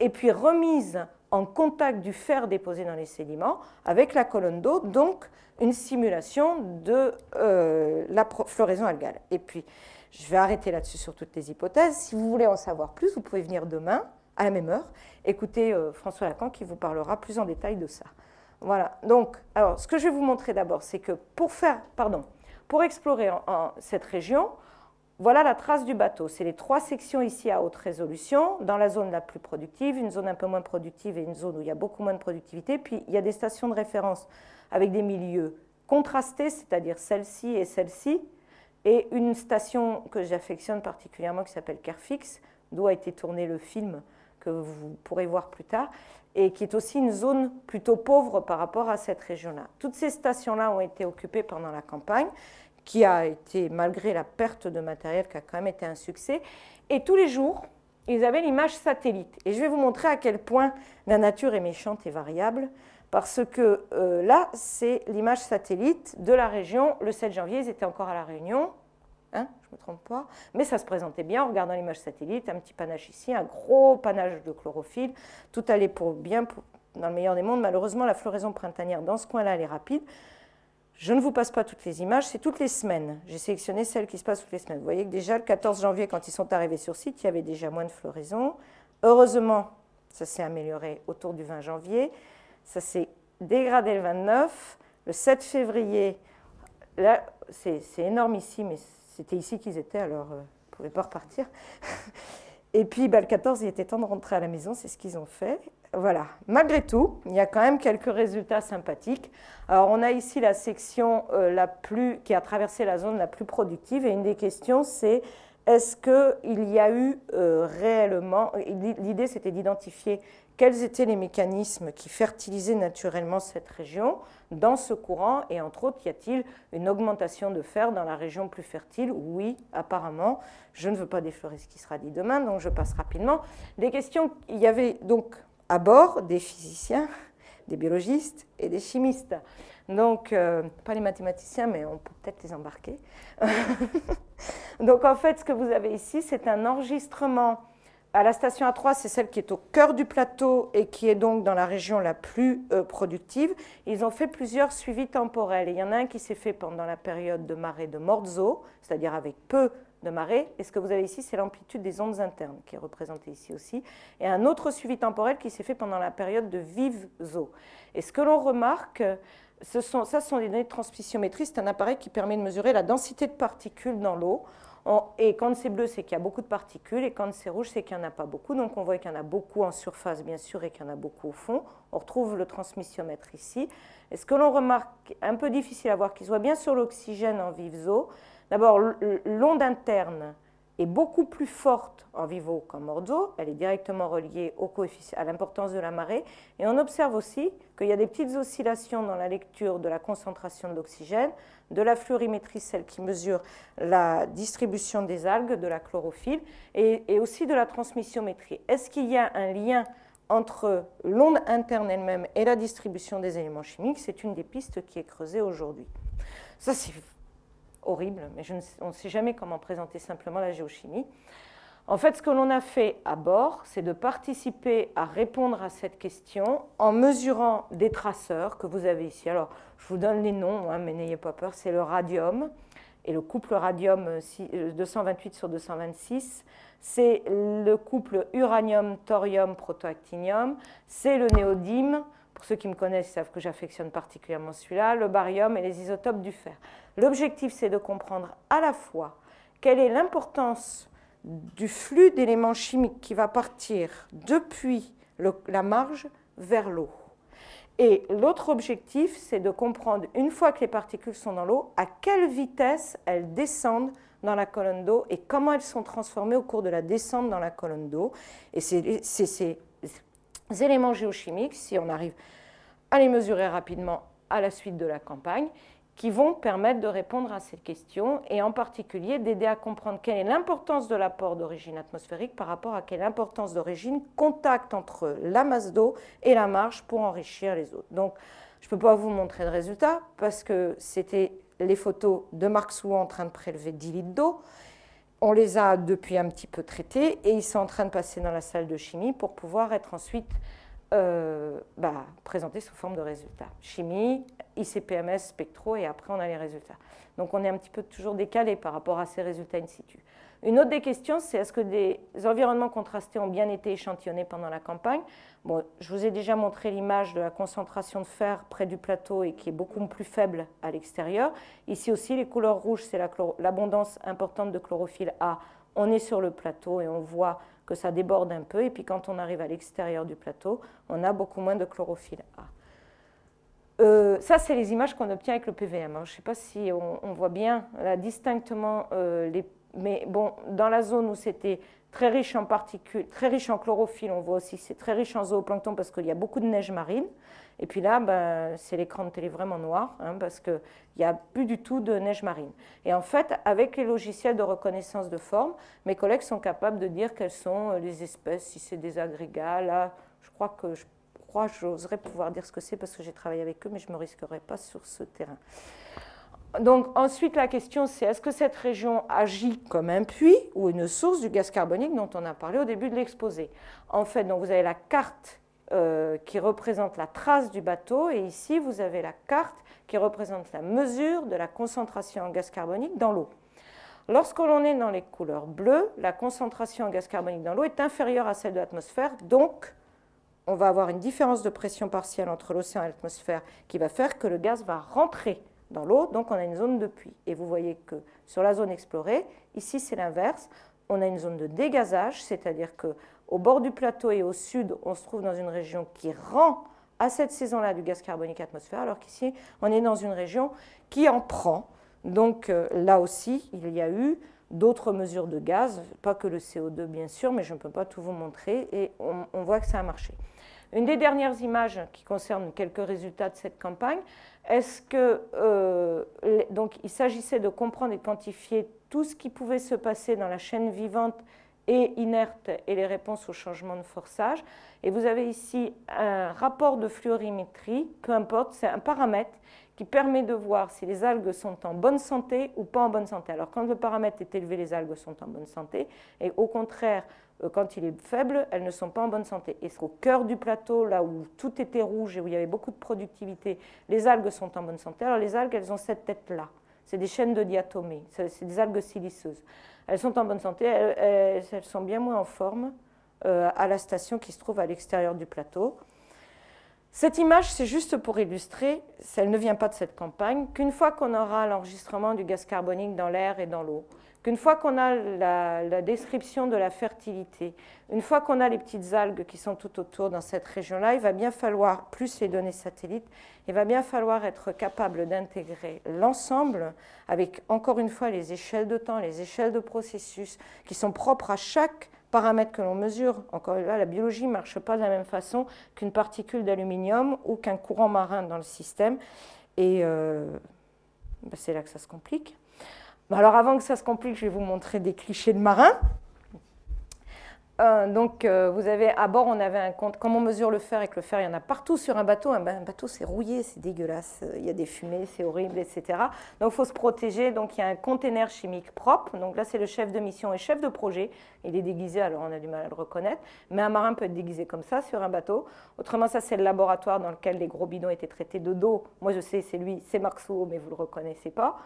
Speaker 1: et puis remise en contact du fer déposé dans les sédiments avec la colonne d'eau, donc une simulation de euh, la floraison algale. Et puis, je vais arrêter là-dessus sur toutes les hypothèses. Si vous voulez en savoir plus, vous pouvez venir demain, à la même heure, écouter euh, François Lacan qui vous parlera plus en détail de ça. Voilà. Donc, alors, ce que je vais vous montrer d'abord, c'est que pour faire, pardon, pour explorer cette région, voilà la trace du bateau. C'est les trois sections ici à haute résolution, dans la zone la plus productive, une zone un peu moins productive et une zone où il y a beaucoup moins de productivité. Puis il y a des stations de référence avec des milieux contrastés, c'est-à-dire celle-ci et celle-ci, et une station que j'affectionne particulièrement qui s'appelle Carfix, d'où a été tourné le film que vous pourrez voir plus tard, et qui est aussi une zone plutôt pauvre par rapport à cette région-là. Toutes ces stations-là ont été occupées pendant la campagne qui a été, malgré la perte de matériel, qui a quand même été un succès. Et tous les jours, ils avaient l'image satellite. Et je vais vous montrer à quel point la nature est méchante et variable, parce que euh, là, c'est l'image satellite de la région. Le 7 janvier, ils étaient encore à La Réunion. hein, je ne me trompe pas, mais ça se présentait bien en regardant l'image satellite, un petit panache ici, un gros panache de chlorophylle, tout allait pour bien dans le meilleur des mondes. Malheureusement, la floraison printanière dans ce coin-là, elle est rapide. Je ne vous passe pas toutes les images, c'est toutes les semaines. J'ai sélectionné celles qui se passent toutes les semaines. Vous voyez que déjà le 14 janvier, quand ils sont arrivés sur site, il y avait déjà moins de floraison. Heureusement, ça s'est amélioré autour du 20 janvier. Ça s'est dégradé le 29. Le 7 février, là, c'est énorme ici, mais c'était ici qu'ils étaient, alors euh, ils ne pouvaient pas repartir. Et puis, bah, le 14, il était temps de rentrer à la maison, c'est ce qu'ils ont fait voilà. Malgré tout, il y a quand même quelques résultats sympathiques. Alors, on a ici la section euh, la plus, qui a traversé la zone la plus productive. Et une des questions, c'est est-ce qu'il y a eu euh, réellement. L'idée, c'était d'identifier quels étaient les mécanismes qui fertilisaient naturellement cette région dans ce courant Et entre autres, y a-t-il une augmentation de fer dans la région plus fertile? Oui, apparemment. Je ne veux pas déflorer ce qui sera dit demain, donc je passe rapidement. Des questions, il y avait donc à bord des physiciens, des biologistes et des chimistes. Donc, euh, pas les mathématiciens, mais on peut peut-être les embarquer. Donc, en fait, ce que vous avez ici, c'est un enregistrement à la station A3, c'est celle qui est au cœur du plateau et qui est donc dans la région la plus euh, productive. Ils ont fait plusieurs suivis temporels. il y en a un qui s'est fait pendant la période de marée de Morzo, c'est-à-dire avec peu de marée. Et ce que vous avez ici, c'est l'amplitude des ondes internes, qui est représentée ici aussi. Et un autre suivi temporel qui s'est fait pendant la période de vives eaux. Et ce que l'on remarque, ce sont, ça sont des données de transmissiométrie. C'est un appareil qui permet de mesurer la densité de particules dans l'eau. Et quand c'est bleu, c'est qu'il y a beaucoup de particules, et quand c'est rouge, c'est qu'il n'y en a pas beaucoup. Donc on voit qu'il y en a beaucoup en surface, bien sûr, et qu'il y en a beaucoup au fond. On retrouve le transmissiomètre ici. Et ce que l'on remarque, un peu difficile à voir, qu'il soit bien sur l'oxygène en vives eaux, D'abord, l'onde interne est beaucoup plus forte en vivo qu'en morzo. Elle est directement reliée à l'importance de la marée. Et on observe aussi qu'il y a des petites oscillations dans la lecture de la concentration de l'oxygène, de la fluorimétrie, celle qui mesure la distribution des algues, de la chlorophylle, et, et aussi de la transmissiométrie. Est-ce qu'il y a un lien entre l'onde interne elle-même et la distribution des éléments chimiques? C'est une des pistes qui est creusée aujourd'hui. Ça, c'est horrible, mais je ne on ne sait jamais comment présenter simplement la géochimie. En fait, ce que l'on a fait à bord, c'est de participer à répondre à cette question en mesurant des traceurs que vous avez ici. Alors, je vous donne les noms, hein, mais n'ayez pas peur, c'est le radium et le couple radium 228 euh, sur 226. C'est le couple uranium-thorium-protoactinium. C'est le néodyme. Pour ceux qui me connaissent, savent que j'affectionne particulièrement celui-là. Le barium et les isotopes du fer. L'objectif, c'est de comprendre à la fois quelle est l'importance du flux d'éléments chimiques qui va partir depuis la marge vers l'eau. Et l'autre objectif, c'est de comprendre, une fois que les particules sont dans l'eau, à quelle vitesse elles descendent dans la colonne d'eau et comment elles sont transformées au cours de la descente dans la colonne d'eau. Et c'est ces éléments géochimiques, si on arrive à les mesurer rapidement à la suite de la campagne, qui vont permettre de répondre à cette question et en particulier d'aider à comprendre quelle est l'importance de l'apport d'origine atmosphérique par rapport à quelle importance d'origine contact entre la masse d'eau et la marge pour enrichir les autres. Donc, je ne peux pas vous montrer le résultat parce que c'était les photos de Marc Sou en train de prélever 10 litres d'eau. On les a depuis un petit peu traités et ils sont en train de passer dans la salle de chimie pour pouvoir être ensuite euh, bah, présentés sous forme de résultats. Chimie, ICPMS, spectro, et après on a les résultats. Donc on est un petit peu toujours décalé par rapport à ces résultats in situ. Une autre des questions, c'est est-ce que des environnements contrastés ont bien été échantillonnés pendant la campagne? Bon, Je vous ai déjà montré l'image de la concentration de fer près du plateau et qui est beaucoup plus faible à l'extérieur. Ici aussi, les couleurs rouges, c'est l'abondance importante de chlorophylle A. On est sur le plateau et on voit que ça déborde un peu. Et puis quand on arrive à l'extérieur du plateau, on a beaucoup moins de chlorophylle A. Euh, ça, c'est les images qu'on obtient avec le PVM. je ne sais pas si on, voit bien là, distinctement euh, les. Mais bon, dans la zone où c'était très riche en particules, très riche en chlorophylle, on voit aussi c'est très riche en zooplancton parce qu'il y a beaucoup de neige marine. Et puis là, ben, c'est l'écran de télé vraiment noir hein, parce qu'il n'y a plus du tout de neige marine. Et en fait, avec les logiciels de reconnaissance de forme, mes collègues sont capables de dire quelles sont euh, les espèces, si c'est des agrégats. Je crois que je crois, j'oserais pouvoir dire ce que c'est parce que j'ai travaillé avec eux, mais je ne me risquerai pas sur ce terrain. Donc ensuite la question c'est est-ce que cette région agit comme un puits ou une source du gaz carbonique dont on a parlé au début de l'exposé? En fait, donc vous avez la carte euh, qui représente la trace du bateau et ici vous avez la carte qui représente la mesure de la concentration en gaz carbonique dans l'eau. Lorsque l'on est dans les couleurs bleues, la concentration en gaz carbonique dans l'eau est inférieure à celle de l'atmosphère, donc on va avoir une différence de pression partielle entre l'océan et l'atmosphère qui va faire que le gaz va rentrer dans l'eau, donc on a une zone de puits. Et vous voyez que sur la zone explorée, ici c'est l'inverse, on a une zone de dégazage, c'est-à-dire qu'au bord du plateau et au sud, on se trouve dans une région qui rend à cette saison-là du gaz carbonique atmosphère, alors qu'ici, on est dans une région qui en prend. Donc euh, là aussi, il y a eu d'autres mesures de gaz, pas que le CO2 bien sûr, mais je ne peux pas tout vous montrer, et on voit que ça a marché. Une des dernières images qui concerne quelques résultats de cette campagne, est-ce que euh, donc il s'agissait de comprendre et quantifier tout ce qui pouvait se passer dans la chaîne vivante et inerte et les réponses au changement de forçage. Et vous avez ici un rapport de fluorimétrie, peu importe, c'est un paramètre qui permet de voir si les algues sont en bonne santé ou pas en bonne santé. Alors quand le paramètre est élevé, les algues sont en bonne santé, et au contraire, quand il est faible, elles ne sont pas en bonne santé. Et au cœur du plateau, là où tout était rouge et où il y avait beaucoup de productivité, les algues sont en bonne santé. Alors les algues, elles ont cette tête-là. C'est des chaînes de diatomées, c'est des algues siliceuses. Elles sont en bonne santé, elles, sont bien moins en forme euh, à la station qui se trouve à l'extérieur du plateau. Cette image, c'est juste pour illustrer, elle ne vient pas de cette campagne, qu'une fois qu'on aura l'enregistrement du gaz carbonique dans l'air et dans l'eau, qu'une fois qu'on a la, description de la fertilité, une fois qu'on a les petites algues qui sont tout autour dans cette région-là, il va bien falloir, plus les données satellites, il va bien falloir être capable d'intégrer l'ensemble avec, encore une fois, les échelles de temps, les échelles de processus qui sont propres à chaque paramètre que l'on mesure. Encore une fois, la biologie ne marche pas de la même façon qu'une particule d'aluminium ou qu'un courant marin dans le système. Et euh, ben, c'est là que ça se complique. Alors avant que ça se complique, je vais vous montrer des clichés de marins. Euh, donc, euh, vous avez à bord, on avait un compte. Comment on mesure le fer avec le fer Il y en a partout sur un bateau. Un, bateau, c'est rouillé, c'est dégueulasse. Il y a des fumées, c'est horrible, etc. Donc, il faut se protéger. Donc, il y a un conteneur chimique propre. Donc, là, c'est le chef de mission et chef de projet. Il est déguisé, alors on a du mal à le reconnaître. Mais un marin peut être déguisé comme ça sur un bateau. Autrement, ça, c'est le laboratoire dans lequel les gros bidons étaient traités de dos. Moi, je sais, c'est lui, c'est Marceau, mais vous ne le reconnaissez pas.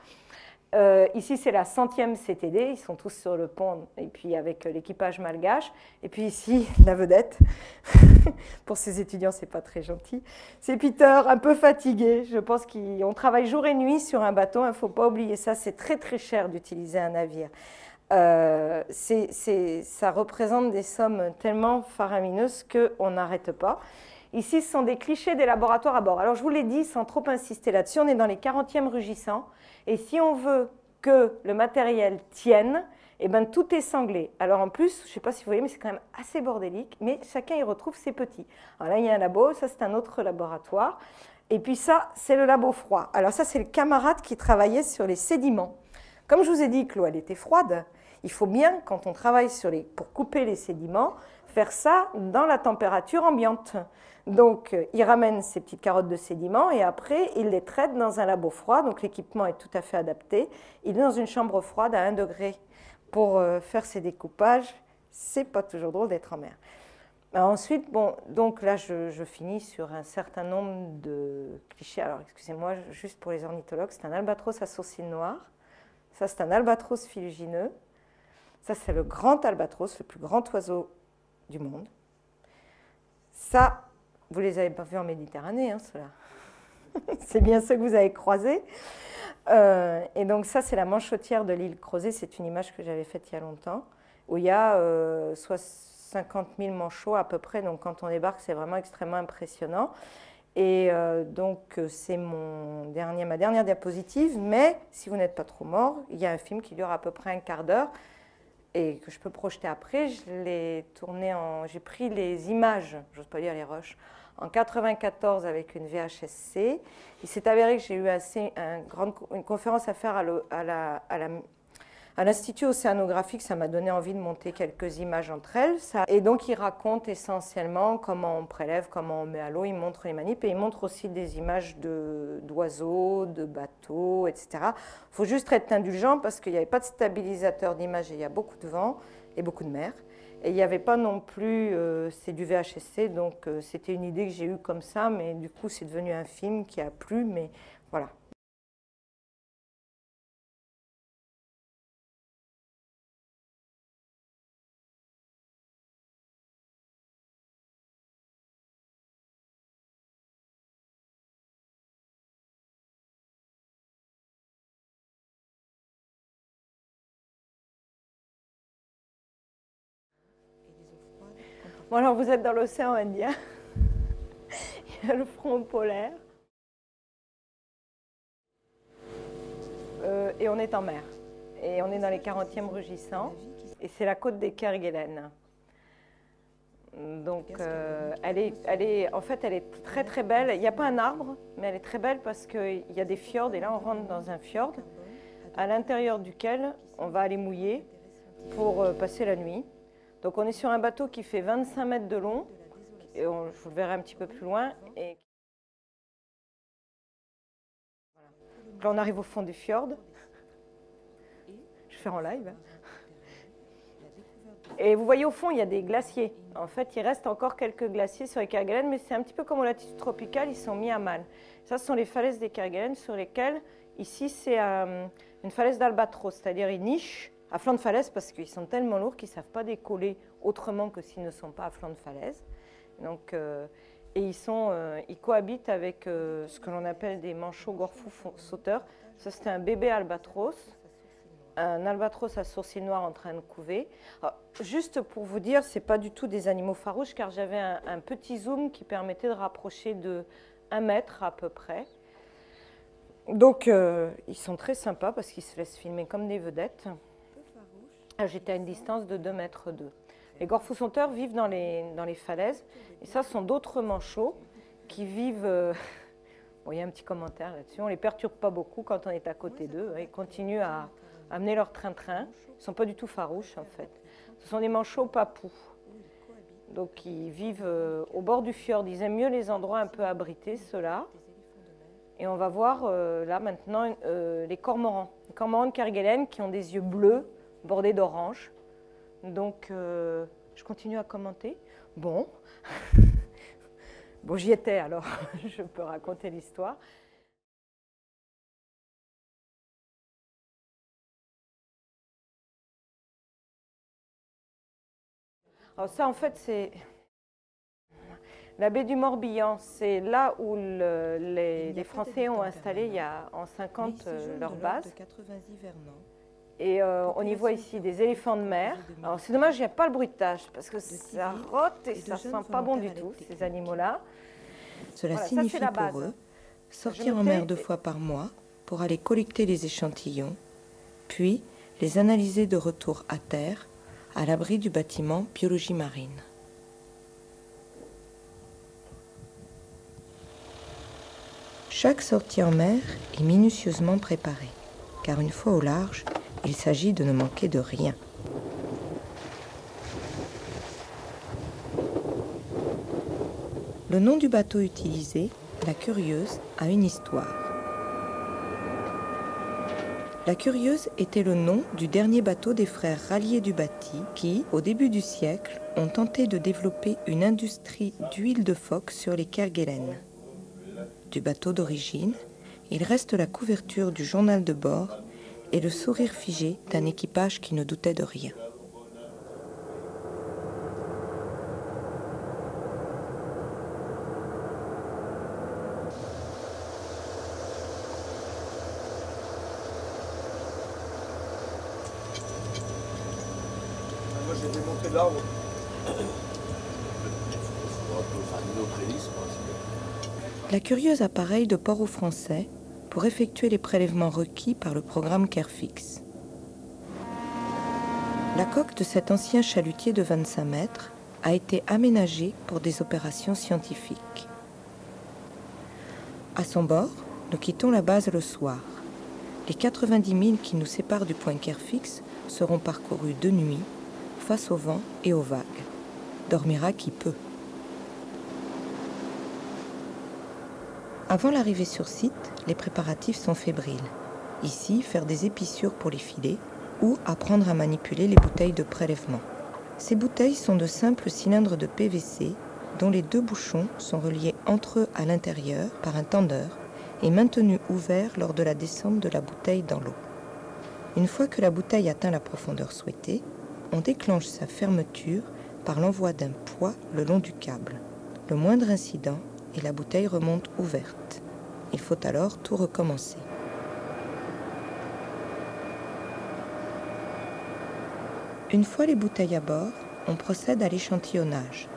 Speaker 1: Euh, ici, c'est la centième CTD. Ils sont tous sur le pont et puis avec l'équipage malgache. Et puis ici, la vedette. Pour ces étudiants, c'est pas très gentil. C'est Peter, un peu fatigué. Je pense qu'on travaille jour et nuit sur un bateau. Il ne faut pas oublier ça. C'est très très cher d'utiliser un navire. Euh, ça représente des sommes tellement faramineuses qu'on n'arrête pas. Ici, ce sont des clichés des laboratoires à bord. Alors, je vous l'ai dit sans trop insister là-dessus, on est dans les 40e rugissants. Et si on veut que le matériel tienne, eh ben, tout est sanglé. Alors en plus, je ne sais pas si vous voyez, mais c'est quand même assez bordélique, mais chacun y retrouve ses petits. Alors là, il y a un labo, ça c'est un autre laboratoire. Et puis ça, c'est le labo froid. Alors ça, c'est le camarade qui travaillait sur les sédiments. Comme je vous ai dit que l'eau, elle était froide, il faut bien, quand on travaille sur les, pour couper les sédiments, faire ça dans la température ambiante. Donc, euh, il ramène ces petites carottes de sédiments et après, il les traite dans un labo froid. Donc, l'équipement est tout à fait adapté. Il est dans une chambre froide à 1 degré pour euh, faire ses découpages. C'est pas toujours drôle d'être en mer. ensuite, bon, donc là, je, finis sur un certain nombre de clichés. Alors, excusez-moi, juste pour les ornithologues, c'est un albatros à sourcils noirs. Ça, c'est un albatros filugineux. Ça, c'est le grand albatros, le plus grand oiseau du monde. Ça, vous les avez pas vus en Méditerranée, hein, ceux-là. c'est bien ceux que vous avez croisés. Euh, et donc ça, c'est la manchotière de l'île Crozet. C'est une image que j'avais faite il y a longtemps, où il y a euh, 50 000 manchots à peu près. Donc quand on débarque, c'est vraiment extrêmement impressionnant. Et euh, donc c'est mon dernier, ma dernière diapositive. Mais si vous n'êtes pas trop mort, il y a un film qui dure à peu près un quart d'heure et que je peux projeter après. Je tourné en, j'ai pris les images, j'ose pas dire les roches, en 94 avec une VHSC. Il s'est avéré que j'ai eu assez, un une conférence à faire à, la, À l'Institut océanographique, ça m'a donné envie de monter quelques images entre elles. Et donc, il raconte essentiellement comment on prélève, comment on met à l'eau. Il montre les manips et il montre aussi des images d'oiseaux, de, bateaux, etc. Il faut juste être indulgent parce qu'il n'y avait pas de stabilisateur d'image et il y a beaucoup de vent et beaucoup de mer. Et il n'y avait pas non plus, euh, c'est du VHSC, donc euh, c'était une idée que j'ai eue comme ça, mais du coup c'est devenu un film qui a plu, mais voilà. Bon, alors vous êtes dans l'océan Indien. Il y a le front polaire. Euh, et on est en mer. Et on est dans les 40e rugissants. Et c'est la côte des Kerguelen. Donc, euh, elle, est, elle est, en fait, elle est très très belle. Il n'y a pas un arbre, mais elle est très belle parce qu'il y a des fjords. Et là, on rentre dans un fjord à l'intérieur duquel on va aller mouiller pour euh, passer la nuit. Donc on est sur un bateau qui fait 25 mètres de long, et on, je vous le verrai un petit peu plus loin. Et... Là on arrive au fond du fjord. Je fais en live. Et vous voyez au fond, il y a des glaciers. En fait, il reste encore quelques glaciers sur les Kerguelen, mais c'est un petit peu comme aux latitudes tropicales, ils sont mis à mal. Ça, ce sont les falaises des Kerguelen sur lesquelles, ici, c'est euh, une falaise d'albatros, c'est-à-dire une niche à flanc de falaise parce qu'ils sont tellement lourds qu'ils ne savent pas décoller autrement que s'ils ne sont pas à flanc de falaise. Donc, euh, et ils, sont, euh, ils cohabitent avec euh, ce que l'on appelle des manchots gorfous sauteurs. Ça, c'était un bébé albatros, un albatros à sourcils noirs en train de couver. juste pour vous dire, ce n'est pas du tout des animaux farouches car j'avais un, un, petit zoom qui permettait de rapprocher de 1 mètre à peu près. Donc, ils sont très sympas parce qu'ils se laissent filmer comme des vedettes. Ah, j'étais à une distance de 2 mètres 2. Les gorfoussonteurs vivent dans les, dans les falaises. Et ça, sont d'autres manchots qui vivent... Euh, il y a un petit commentaire là-dessus. On ne les perturbe pas beaucoup quand on est à côté d'eux. Ils continuent à amener leur train-train. Ils ne sont pas du tout farouches, en fait. Ce sont des manchots papous. Donc, ils vivent euh, au bord du fjord. Ils aiment mieux les endroits un peu abrités, ceux-là. Et on va voir euh, là maintenant les cormorans. Les cormorans de Kerguelen qui ont des yeux bleus bordé d'orange. Donc, euh, je continue à commenter. Bon, bon j'y étais alors, je peux raconter l'histoire. Alors ça, en fait, c'est la baie du Morbihan. C'est là où les, Français ont installé il y a en 50 euh, leur base. Et euh, on y voit ici des éléphants de mer. Alors c'est dommage, il n'y a pas le bruitage parce que ça rote et ça ne sent pas bon du tout, ces animaux-là.
Speaker 2: Cela signifie pour eux sortir en mer deux fois par mois pour aller collecter les échantillons, puis les analyser de retour à terre, à l'abri du bâtiment biologie marine. Chaque sortie en mer est minutieusement préparée, car une fois au large, il s'agit de ne manquer de rien. Le nom du bateau utilisé, la Curieuse, a une histoire. La Curieuse était le nom du dernier bateau des frères Rallier du Bâti qui, au début du siècle, ont tenté de développer une industrie d'huile de phoque sur les Kerguelen. Du bateau d'origine, il reste la couverture du journal de bord et le sourire figé d'un équipage qui ne doutait de rien.
Speaker 3: Moi j'ai démonté l'arbre.
Speaker 2: La curieuse appareil de port aux Français pour effectuer les prélèvements requis par le programme CareFix. La coque de cet ancien chalutier de 25 mètres a été aménagée pour des opérations scientifiques. À son bord, nous quittons la base le soir.
Speaker 1: Les 90 000 qui nous séparent du point Kerfix seront parcourus de nuit, face au vent et aux vagues. Dormira qui peut. Avant l'arrivée sur site, les préparatifs sont fébriles. Ici, faire des épissures pour les filets ou apprendre à manipuler les bouteilles de prélèvement. Ces bouteilles sont de simples cylindres de PVC dont les deux bouchons sont reliés entre eux à l'intérieur par un tendeur et maintenus ouverts lors de la descente de la bouteille dans l'eau. Une fois que la bouteille atteint la profondeur souhaitée, on déclenche sa fermeture par l'envoi d'un poids le long du câble. Le moindre incident et la bouteille remonte ouverte. Il faut alors tout recommencer. Une fois les bouteilles à bord, on procède à l'échantillonnage.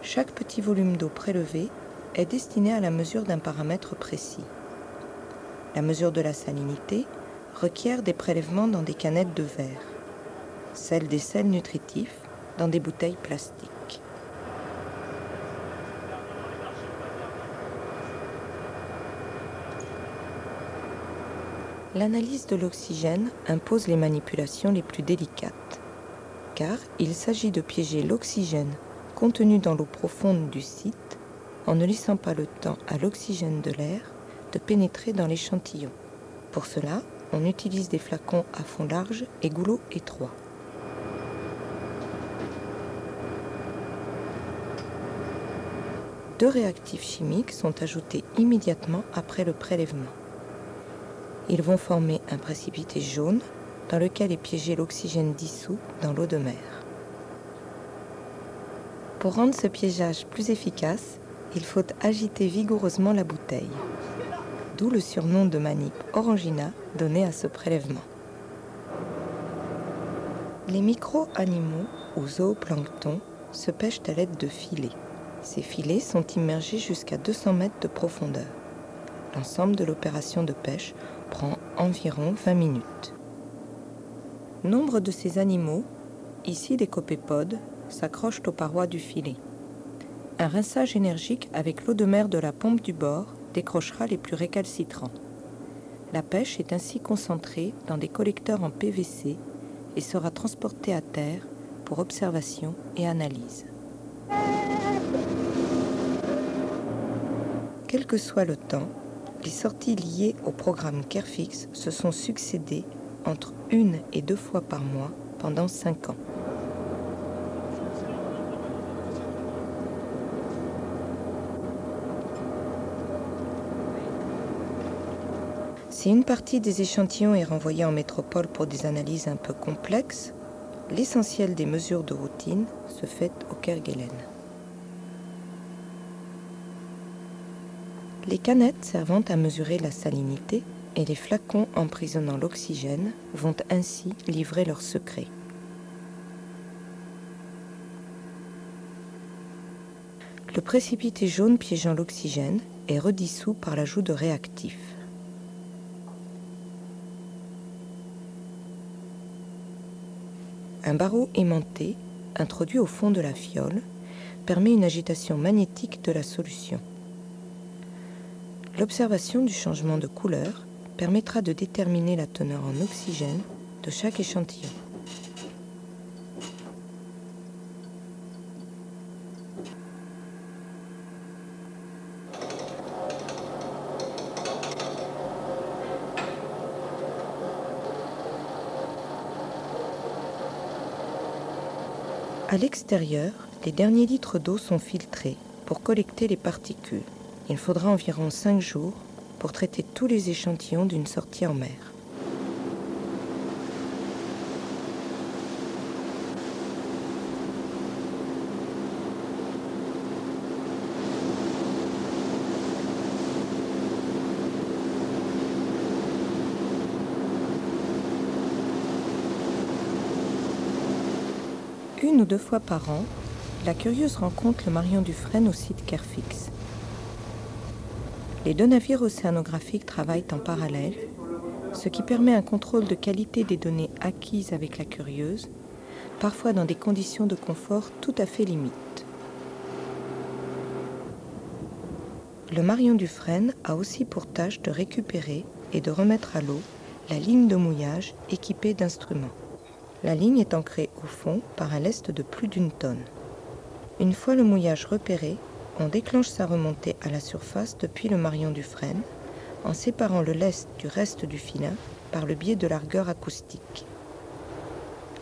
Speaker 1: Chaque petit volume d'eau prélevé est destiné à la mesure d'un paramètre précis. La mesure de la salinité requiert des prélèvements dans des canettes de verre, celle des sels nutritifs dans des bouteilles plastiques. L'analyse de l'oxygène impose les manipulations les plus délicates, car il s'agit de piéger l'oxygène contenu dans l'eau profonde du site en ne laissant pas le temps à l'oxygène de l'air de pénétrer dans l'échantillon. Pour cela, on utilise des flacons à fond large et goulot étroit. Deux réactifs chimiques sont ajoutés immédiatement après le prélèvement. Ils vont former un précipité jaune dans lequel est piégé l'oxygène dissous dans l'eau de mer. Pour rendre ce piégeage plus efficace, il faut agiter vigoureusement la bouteille, d'où le surnom de manip orangina donné à ce prélèvement. Les micro-animaux ou zooplanctons se pêchent à l'aide de filets. Ces filets sont immergés jusqu'à 200 mètres de profondeur. L'ensemble de l'opération de pêche prend environ 20 minutes. Nombre de ces animaux, ici des copépodes, s'accrochent aux parois du filet. Un rinçage énergique avec l'eau de mer de la pompe du bord décrochera les plus récalcitrants. La pêche est ainsi concentrée dans des collecteurs en PVC et sera transportée à terre pour observation et analyse. Quel que soit le temps, les sorties liées au programme Carefix se sont succédées entre une et deux fois par mois pendant cinq ans. Si une partie des échantillons est renvoyée en métropole pour des analyses un peu complexes, l'essentiel des mesures de routine se fait au Kerguelen. Les canettes servant à mesurer la salinité et les flacons emprisonnant l'oxygène vont ainsi livrer leurs secrets. Le précipité jaune piégeant l'oxygène est redissous par l'ajout de réactifs. Un barreau aimanté, introduit au fond de la fiole, permet une agitation magnétique de la solution. L'observation du changement de couleur permettra de déterminer la teneur en oxygène de chaque échantillon. À l'extérieur, les derniers litres d'eau sont filtrés pour collecter les particules. Il faudra environ 5 jours pour traiter tous les échantillons d'une sortie en mer. Une ou deux fois par an, la curieuse rencontre le Marion Dufresne au site Kerfix. Les deux navires océanographiques travaillent en parallèle, ce qui permet un contrôle de qualité des données acquises avec la curieuse, parfois dans des conditions de confort tout à fait limites. Le Marion Dufresne a aussi pour tâche de récupérer est de remettre à l'eau la ligne de mouillage équipée d'instruments. La ligne est ancrée au fond par un lest de plus d'une tonne. Une fois le mouillage repéré, on déclenche sa remontée à la surface depuis le marion du frêne en séparant le lest du reste du filin par le biais de largueurs acoustiques.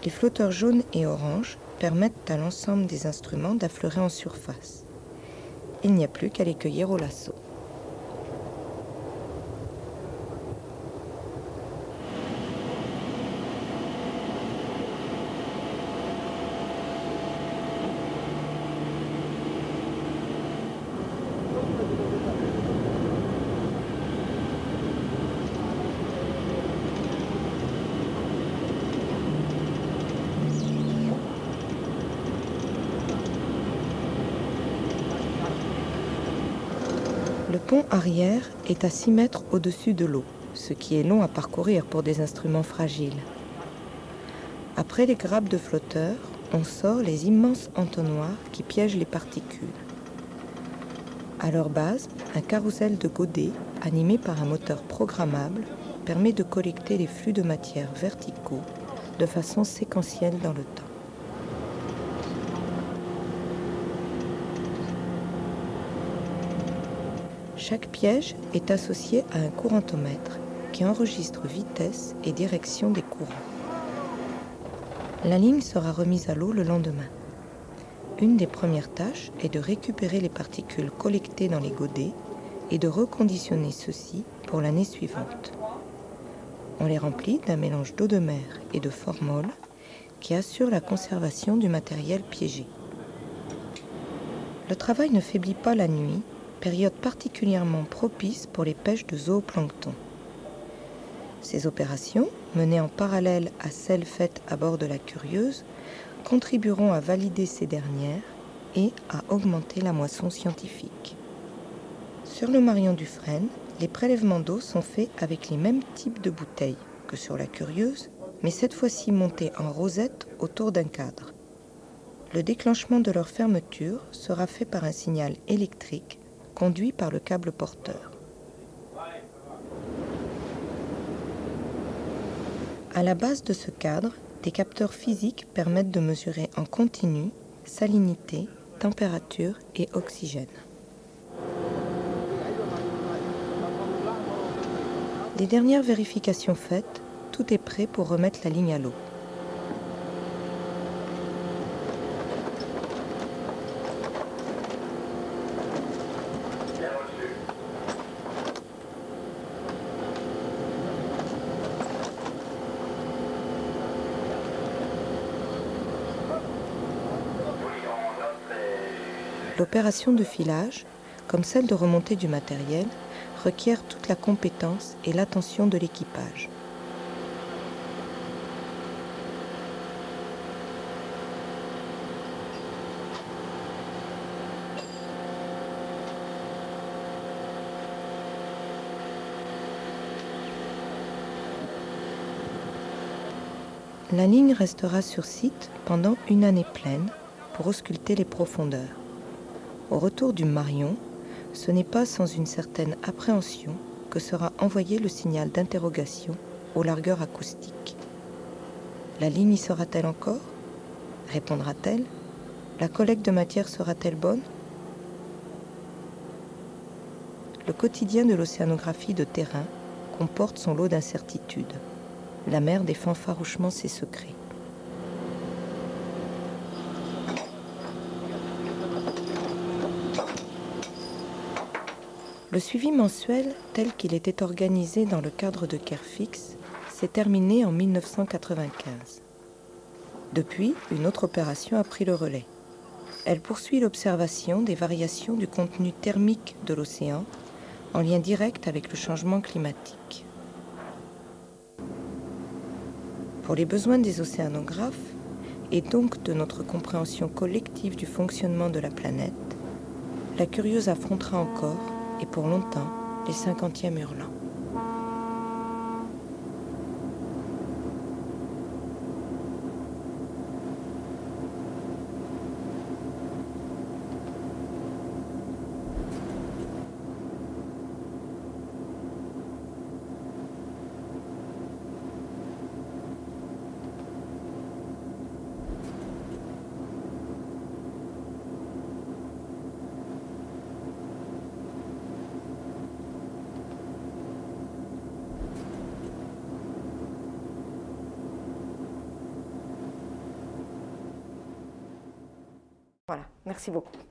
Speaker 1: Les flotteurs jaunes et oranges permettent à l'ensemble des instruments d'affleurer en surface. Il n'y a plus qu'à les cueillir au lasso. Le pont arrière à 6 mètres au-dessus de l'eau, ce qui est long à parcourir pour des instruments fragiles. Après les grappes de flotteurs, on sort les immenses entonnoirs qui piègent les particules. À leur base, un carrousel de godets animé par un moteur programmable permet de collecter les flux de matière verticaux de façon séquentielle dans le temps. Chaque piège est associé à un courantomètre qui enregistre vitesse et direction des courants. La ligne sera remise à l'eau le lendemain. Une des premières tâches est de récupérer les particules collectées dans les godets et de reconditionner ceux-ci pour l'année suivante. On les remplit d'un mélange d'eau de mer et de formol qui assure la conservation du matériel piégé. Le travail ne faiblit pas la nuit période particulièrement propice pour les pêches de zooplancton. Ces opérations, menées en parallèle à celles faites à bord de la Curieuse, contribueront à valider ces dernières et à augmenter la moisson scientifique. Sur le Marion du Frêne, les prélèvements d'eau sont faits avec les mêmes types de bouteilles que sur la Curieuse, mais cette fois-ci montées en rosette autour d'un cadre. Le déclenchement de leur fermeture sera fait par un signal électrique conduit par le câble porteur. À la base de ce cadre, des capteurs physiques permettent de mesurer en continu salinité, température et oxygène. Des dernières vérifications faites, tout est prêt pour remettre la ligne à l'eau. L'opération de filage, comme celle de remontée du matériel, requiert toute la compétence et l'attention de l'équipage. La ligne restera sur site pendant une année pleine pour ausculter les profondeurs. Au retour du Marion, ce n'est pas sans une certaine appréhension que sera envoyé le signal d'interrogation aux largueurs acoustiques. La ligne y sera-t-elle encore? Répondra-t-elle La collecte de matière sera-t-elle bonne? Le quotidien de l'océanographie de terrain comporte son lot d'incertitudes. La mer défend farouchement ses secrets. Le suivi mensuel, tel qu'il était organisé dans le cadre de Carefix, s'est terminé en 1995. Depuis, une autre opération a pris le relais. Elle poursuit l'observation des variations du contenu thermique de l'océan en lien direct avec le changement climatique. Pour les besoins des océanographes, et donc de notre compréhension collective du fonctionnement de la planète, la curieuse affrontera encore et pour longtemps les cinquantièmes hurlants. Voilà, merci beaucoup.